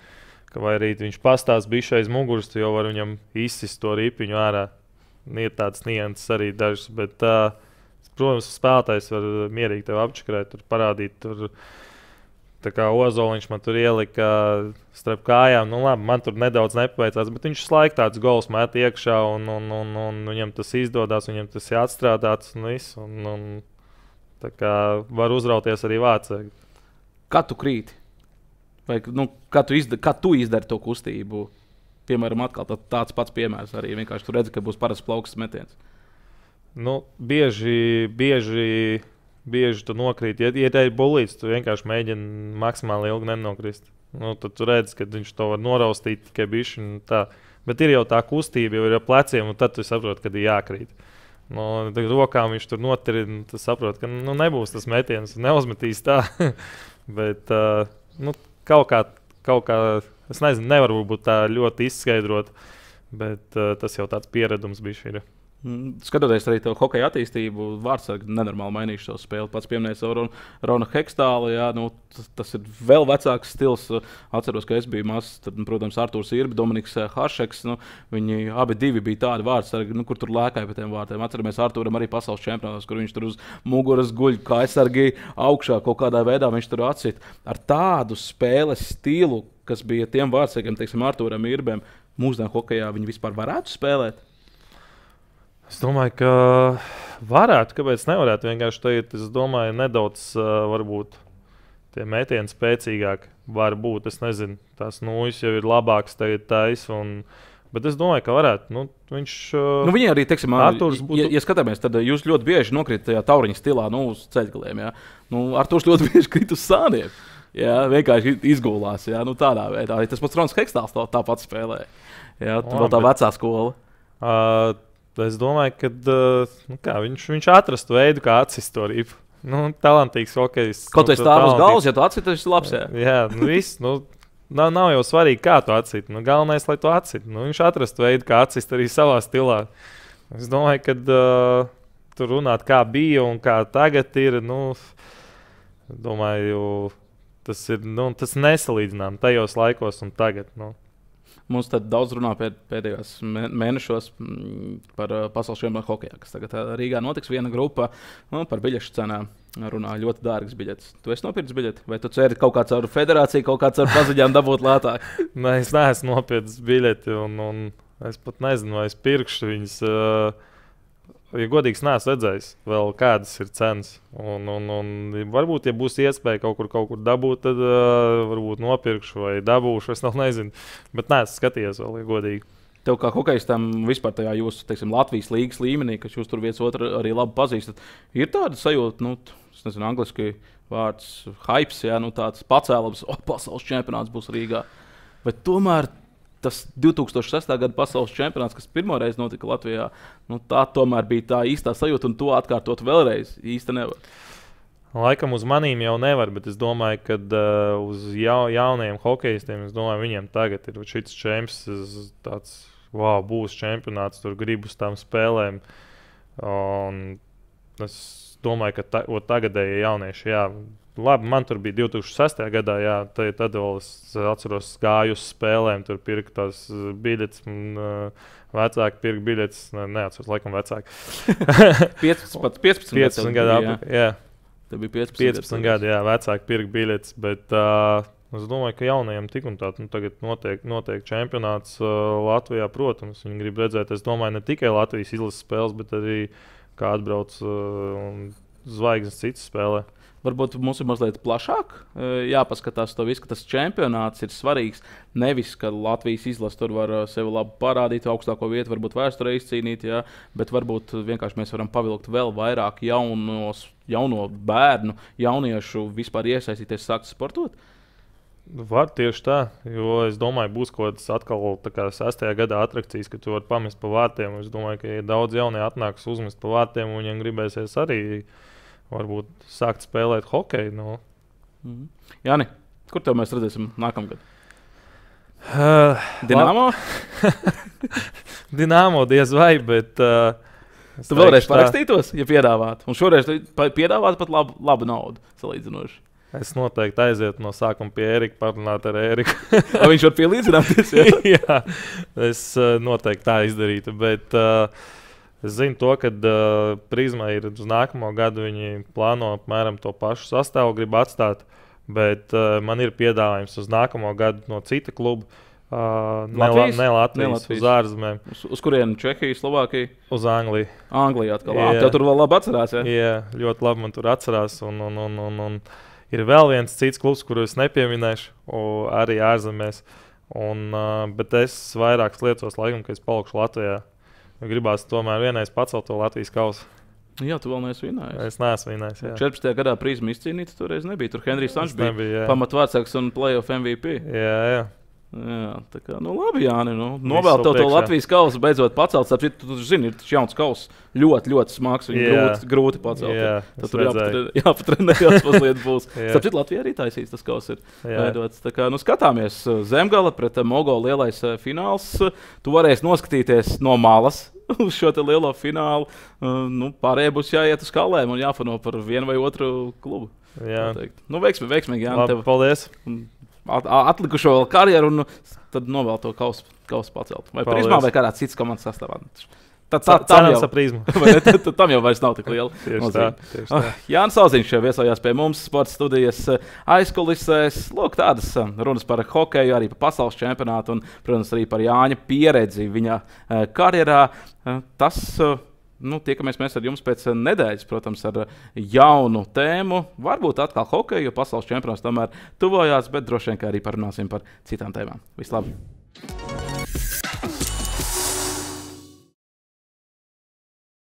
vai arī viņš pastās bija aiz muguras, tu jau vari viņam izsist to ripiņu ārā. Ir tāds nianses arī dažs, bet, uh, protams, spēlētājs var mierīgi tevi apčakarēt, tur parādīt. Tur, Tā kā Ozoliņš man tur ielika starp kājām, nu labi, man tur nedaudz nepaveicās, bet viņš laiku tāds gols met iekšā, un, un, un, un viņam tas izdodas, viņam tas ir atstrādāts un viss. Un, un, tā kā var uzrauties arī vācē. Kā tu krīti? Vai, nu, kā, tu izda, kā tu izdari to kustību? piemēram, atkal tā, tāds pats piemērs. Arī vienkārši tur redzi, ka būs parasts plauks metiens. Nu, bieži, bieži, bieži tu nokrīt. Ja, ja te ir bulīts, tu vienkārši mēģini maksimāli ilgi nenokrist. Nu, tad tu redz, ka viņš to var noraustīt tikai bišķi. Bet ir jau tā kustība, jau ir ar pleciem, un tad tu saproti, kad ir jākrīt. No nu, rokām viņš tur notirina. Tu saproti, ka nu, nebūs tas metiens, neuzmetīs tā. Bet uh, nu, kaut, kā, kaut kā, es nezinu, nevaru būt tā ļoti izskaidrot. Bet uh, tas jau tāds pieredums bija šī. Mm, skatoties arī to hokeja attīstību, Vārtsargs nenormāli mainīja šo spēli. Pats pieminēja savu Ronu, Ronu Hekstālu. Jā, nu, tas, tas ir vēl vecāks stils. Atceros, ka es biju mazs, tad, protams, Arthurs Irbi, Dominiks eh, Hašeks. Nu, viņi abi bija tādi vārdsargi, nu, kur tur lēkāja pa tiem vārtiem. Atceramies, Arturam arī pasaules čempionātos, kur viņš tur uz muguras guļ, kā aizsargi augšā kaut kādā veidā viņš tur atcīt. Ar tādu spēles stilu, kas bija tiem vārdsargiem, teiksim, Arturam Irbēm, mūsdienu hokeja viņi vispār varētu spēlēt. Es domāju, ka varētu, kāpēc nevarētu vienkārši teikt, es domāju, nedaudz varbūt tie metieni spēcīgāki var būt. Es nezinu, tās nūjas jau ir labākas, tagad taisa. Bet es domāju, ka varētu. Nu, viņš, nu, viņi arī, teiksim, Arturs, būtu... ja, ja skatāmies, tad jūs ļoti bieži nokritat tajā tauriņa stilā, nu, uz ceļgaliem. Ja? Nu, Arturs ļoti bieži krīt uz sāniem. Jā, vienkārši izgulās. Jā, nu, tādā veidā. Tas pats Rons Hekstāls tā, tāpat spēlē. Jā, tā vēl tā vecā skola. Uh, Es domāju, ka uh, nu kā, viņš, viņš atrastu veidu, kā atsist to ripu. Nu, talantīgs hokejs. Kaut nu, kā tā uz galvas, ja tu atsit, tas ir labs. Jā, jā nu, viss. Nu, nav, nav jau svarīgi, kā tu atsit. Nu, galvenais, lai tu atsit. Nu, viņš atrastu veidu, kā atsist arī savā stilā. Es domāju, ka uh, tur runāt, kā bija un kā tagad ir. Nu, domāju, tas ir nu, tas nesalīdzināms tajos laikos un tagad. Nu. Mums daudz runā pēd, pēdējos mēnešos mm, par uh, pasaules čempionu hokeja, kas tagad uh, Rīgā notiks. Viena grupa nu, par biļešu cenām runā ļoti dārgas biļetes. Tu esi nopircis biļeti, vai tu ceri kaut kādā caur federāciju, kaut kādā caur paziņām dabūt lētāk? Nē, es neesmu nopircis biļeti, un, un es pat nezinu, vai es pirkšu viņus. Uh, ja godīgs, neesmu redzējis vēl kādas ir cenas. Un, un, un varbūt, ja būs iespēja kaut kur, kaut kur dabūt, tad uh, varbūt nopirkšu vai dabūšu. Es nezinu, bet neesmu skatījies vēl, ja godīgi. Tev kā hokeistam vispār tajā jūsu teiksim, Latvijas līnijas līmenī, kas jūs tur viens otru arī labi pazīstat, ir tāda sajūta, nu, es nezinu, angliski vārds hype, ja nu, tāds pacēlums, oh, pasaules čempionāts būs Rīgā. Vai tomēr tas 2006. gada pasaules čempionāts, kas pirmoreiz notika Latvijā, nu, tā tomēr bija tā īstā sajūta, un to atkārtot vēlreiz īsti nevar. Laikam uz maniem jau nevar, bet es domāju, ka uh, uz ja, jauniem hokeistiem, es domāju, viņiem tagad ir šis čempions, tāds, wow, būs čempionāts, tur gribus tām spēlēm. Un es domāju, ka ta, tagadējie jaunieši, jā, Labi, man tur bija 2006. gadā, jā, tad, tad vēl es atceros, gāju uz spēlēm, tur pirku tās uh, biļetes. Un, uh, vecāki pirka biļetes, ne, neatceros, laikam, vecāki. 15, 15, 15 gadu apmēram. Jā. Tā bija 15, 15 gadi, jā, vecāki pirka biļetes. Bet, uh, Es domāju, ka jaunajiem tik un tā, nu, tagad notiek, notiek čempionāts uh, Latvijā. Protams, viņi grib redzēt, es domāju, ne tikai Latvijas izlases spēles, bet arī kā atbrauc uh, zvaigznes citas spēlē. Varbūt mums ir mazliet plašāk e, jāpaskatās to visu, ka tas čempionāts ir svarīgs. Nevis, ka Latvijas izlase tur var e, sevi labi parādīt, augstāko vietu, varbūt vēsturē izcīnīt, jā, bet varbūt vienkārši mēs varam pavilkt vēl vairāk jaunos, jauno bērnu, jauniešu vispār iesaistīties, sākt sportot. Var tieši tā, jo es domāju, būs kaut kādas atkal kā sestajā gadā attrakcijas, ka tu vari pamest pa vārtiem. Es domāju, ka ja daudz jaunie atnāks uzmest pa vārtiem, un viņiem gribēsies arī uh, varbūt sākt spēlēt hokeju. No. Mm -hmm. Jāni, kur tev mēs redzēsim nākamgad? Uh, Dienāmo? Dienāmo diez vai, bet. Uh, tu vēlreiz parakstītos, ja piedāvātu. Un šoreiz piedāvātu pat labu, labu naudu salīdzinoši. Es noteikti aizietu no sākuma pie Erika, parunāt ar Eriku. viņš var pielīdzināties. Jā? jā, es uh, noteikti tā izdarītu. Bet, uh, Es zinu, to, ka uh, Prisma ir uz nākamo gadu. Viņi plāno apmēram to pašu sastāvu, grib atstāt. Bet uh, man ir piedāvājums uz nākamo gadu no cita kluba. Uh, ne, Latvijas? ne Latvijas, ne Latvijas, uz ārzemēm. Uz, uz kurienu Čehija, Slovākija? Uz Angliju. Anglijā atkal. Jā, tev tur vēl labi atcerās. Ja? Jā, ļoti labi man tur atcerās. Un, un, un, un, un ir vēl viens cits klubs, kuru es nepieminēšu, arī ārzemēs. Un, uh, bet es vairāk liecos, laikam, ka es palikšu Latvijā. Gribās tomēr vienreiz pacelt to Latvijas kausu. Jā, tu vēl neesi vinējis. Es neesmu vinējis. Jā. 14. gadā prizmu izcīnīts, toreiz nebija. Tur Henrijs Sančs bija pamatvārdsargs un playoff MVP. Jā, jā. Jā, tā kā, nu, labi, Jāni. Nu, Novēl tev to. Latvijas kausu beidzot pacelt. Tāpēc, tu, tu zini, ir tas jauns kauss. Ļoti, ļoti smags. Viņu Jā. grūti, grūti pacelt. Jā, Tad tur jāpatrenējas mazliet būs. Jā. Tāpēc Latvijā arī taisīs tas kauss. Ir Jā. veidots. Tā kā, nu, skatāmies Zemgala pret eh, Mogo lielais eh, fināls. Tu varēsi noskatīties no malas. Uz šo lielo finālu. Uh, Nu, pārējie būs jāiet uz kalēm un jāfano par vienu vai otru klubu. jā. tā teikt. Nu, veiksmīgi, Jā, Labi, tev paldies. At, atlikušo vēl karjeru, un tad novēl to kausu, kausu pacelt. Vai Paldies. prizmā, vai kādā cits komandas sastāvā. Tad tā, Cerams, jau, tad, tad tam jau vairs nav tik liela. Tieši tā. Tieši tā. Ah, Jānis Sauziņš jau viesojās pie mums sporta studijas eh, aizkulisēs. Lūk, tādas eh, runas par hokeju, arī par pasaules čempionātu un, protams, arī par Jāņa pieredzi viņa eh, karjerā. Tas Nu, tiekamies mēs ar jums pēc eh, nedēļas, protams, ar eh, jaunu tēmu. Varbūt atkal hokeju, jo pasaules čempionāts tomēr tuvojās, bet droši vien arī parunāsim par citām tēmām. Vislabāk!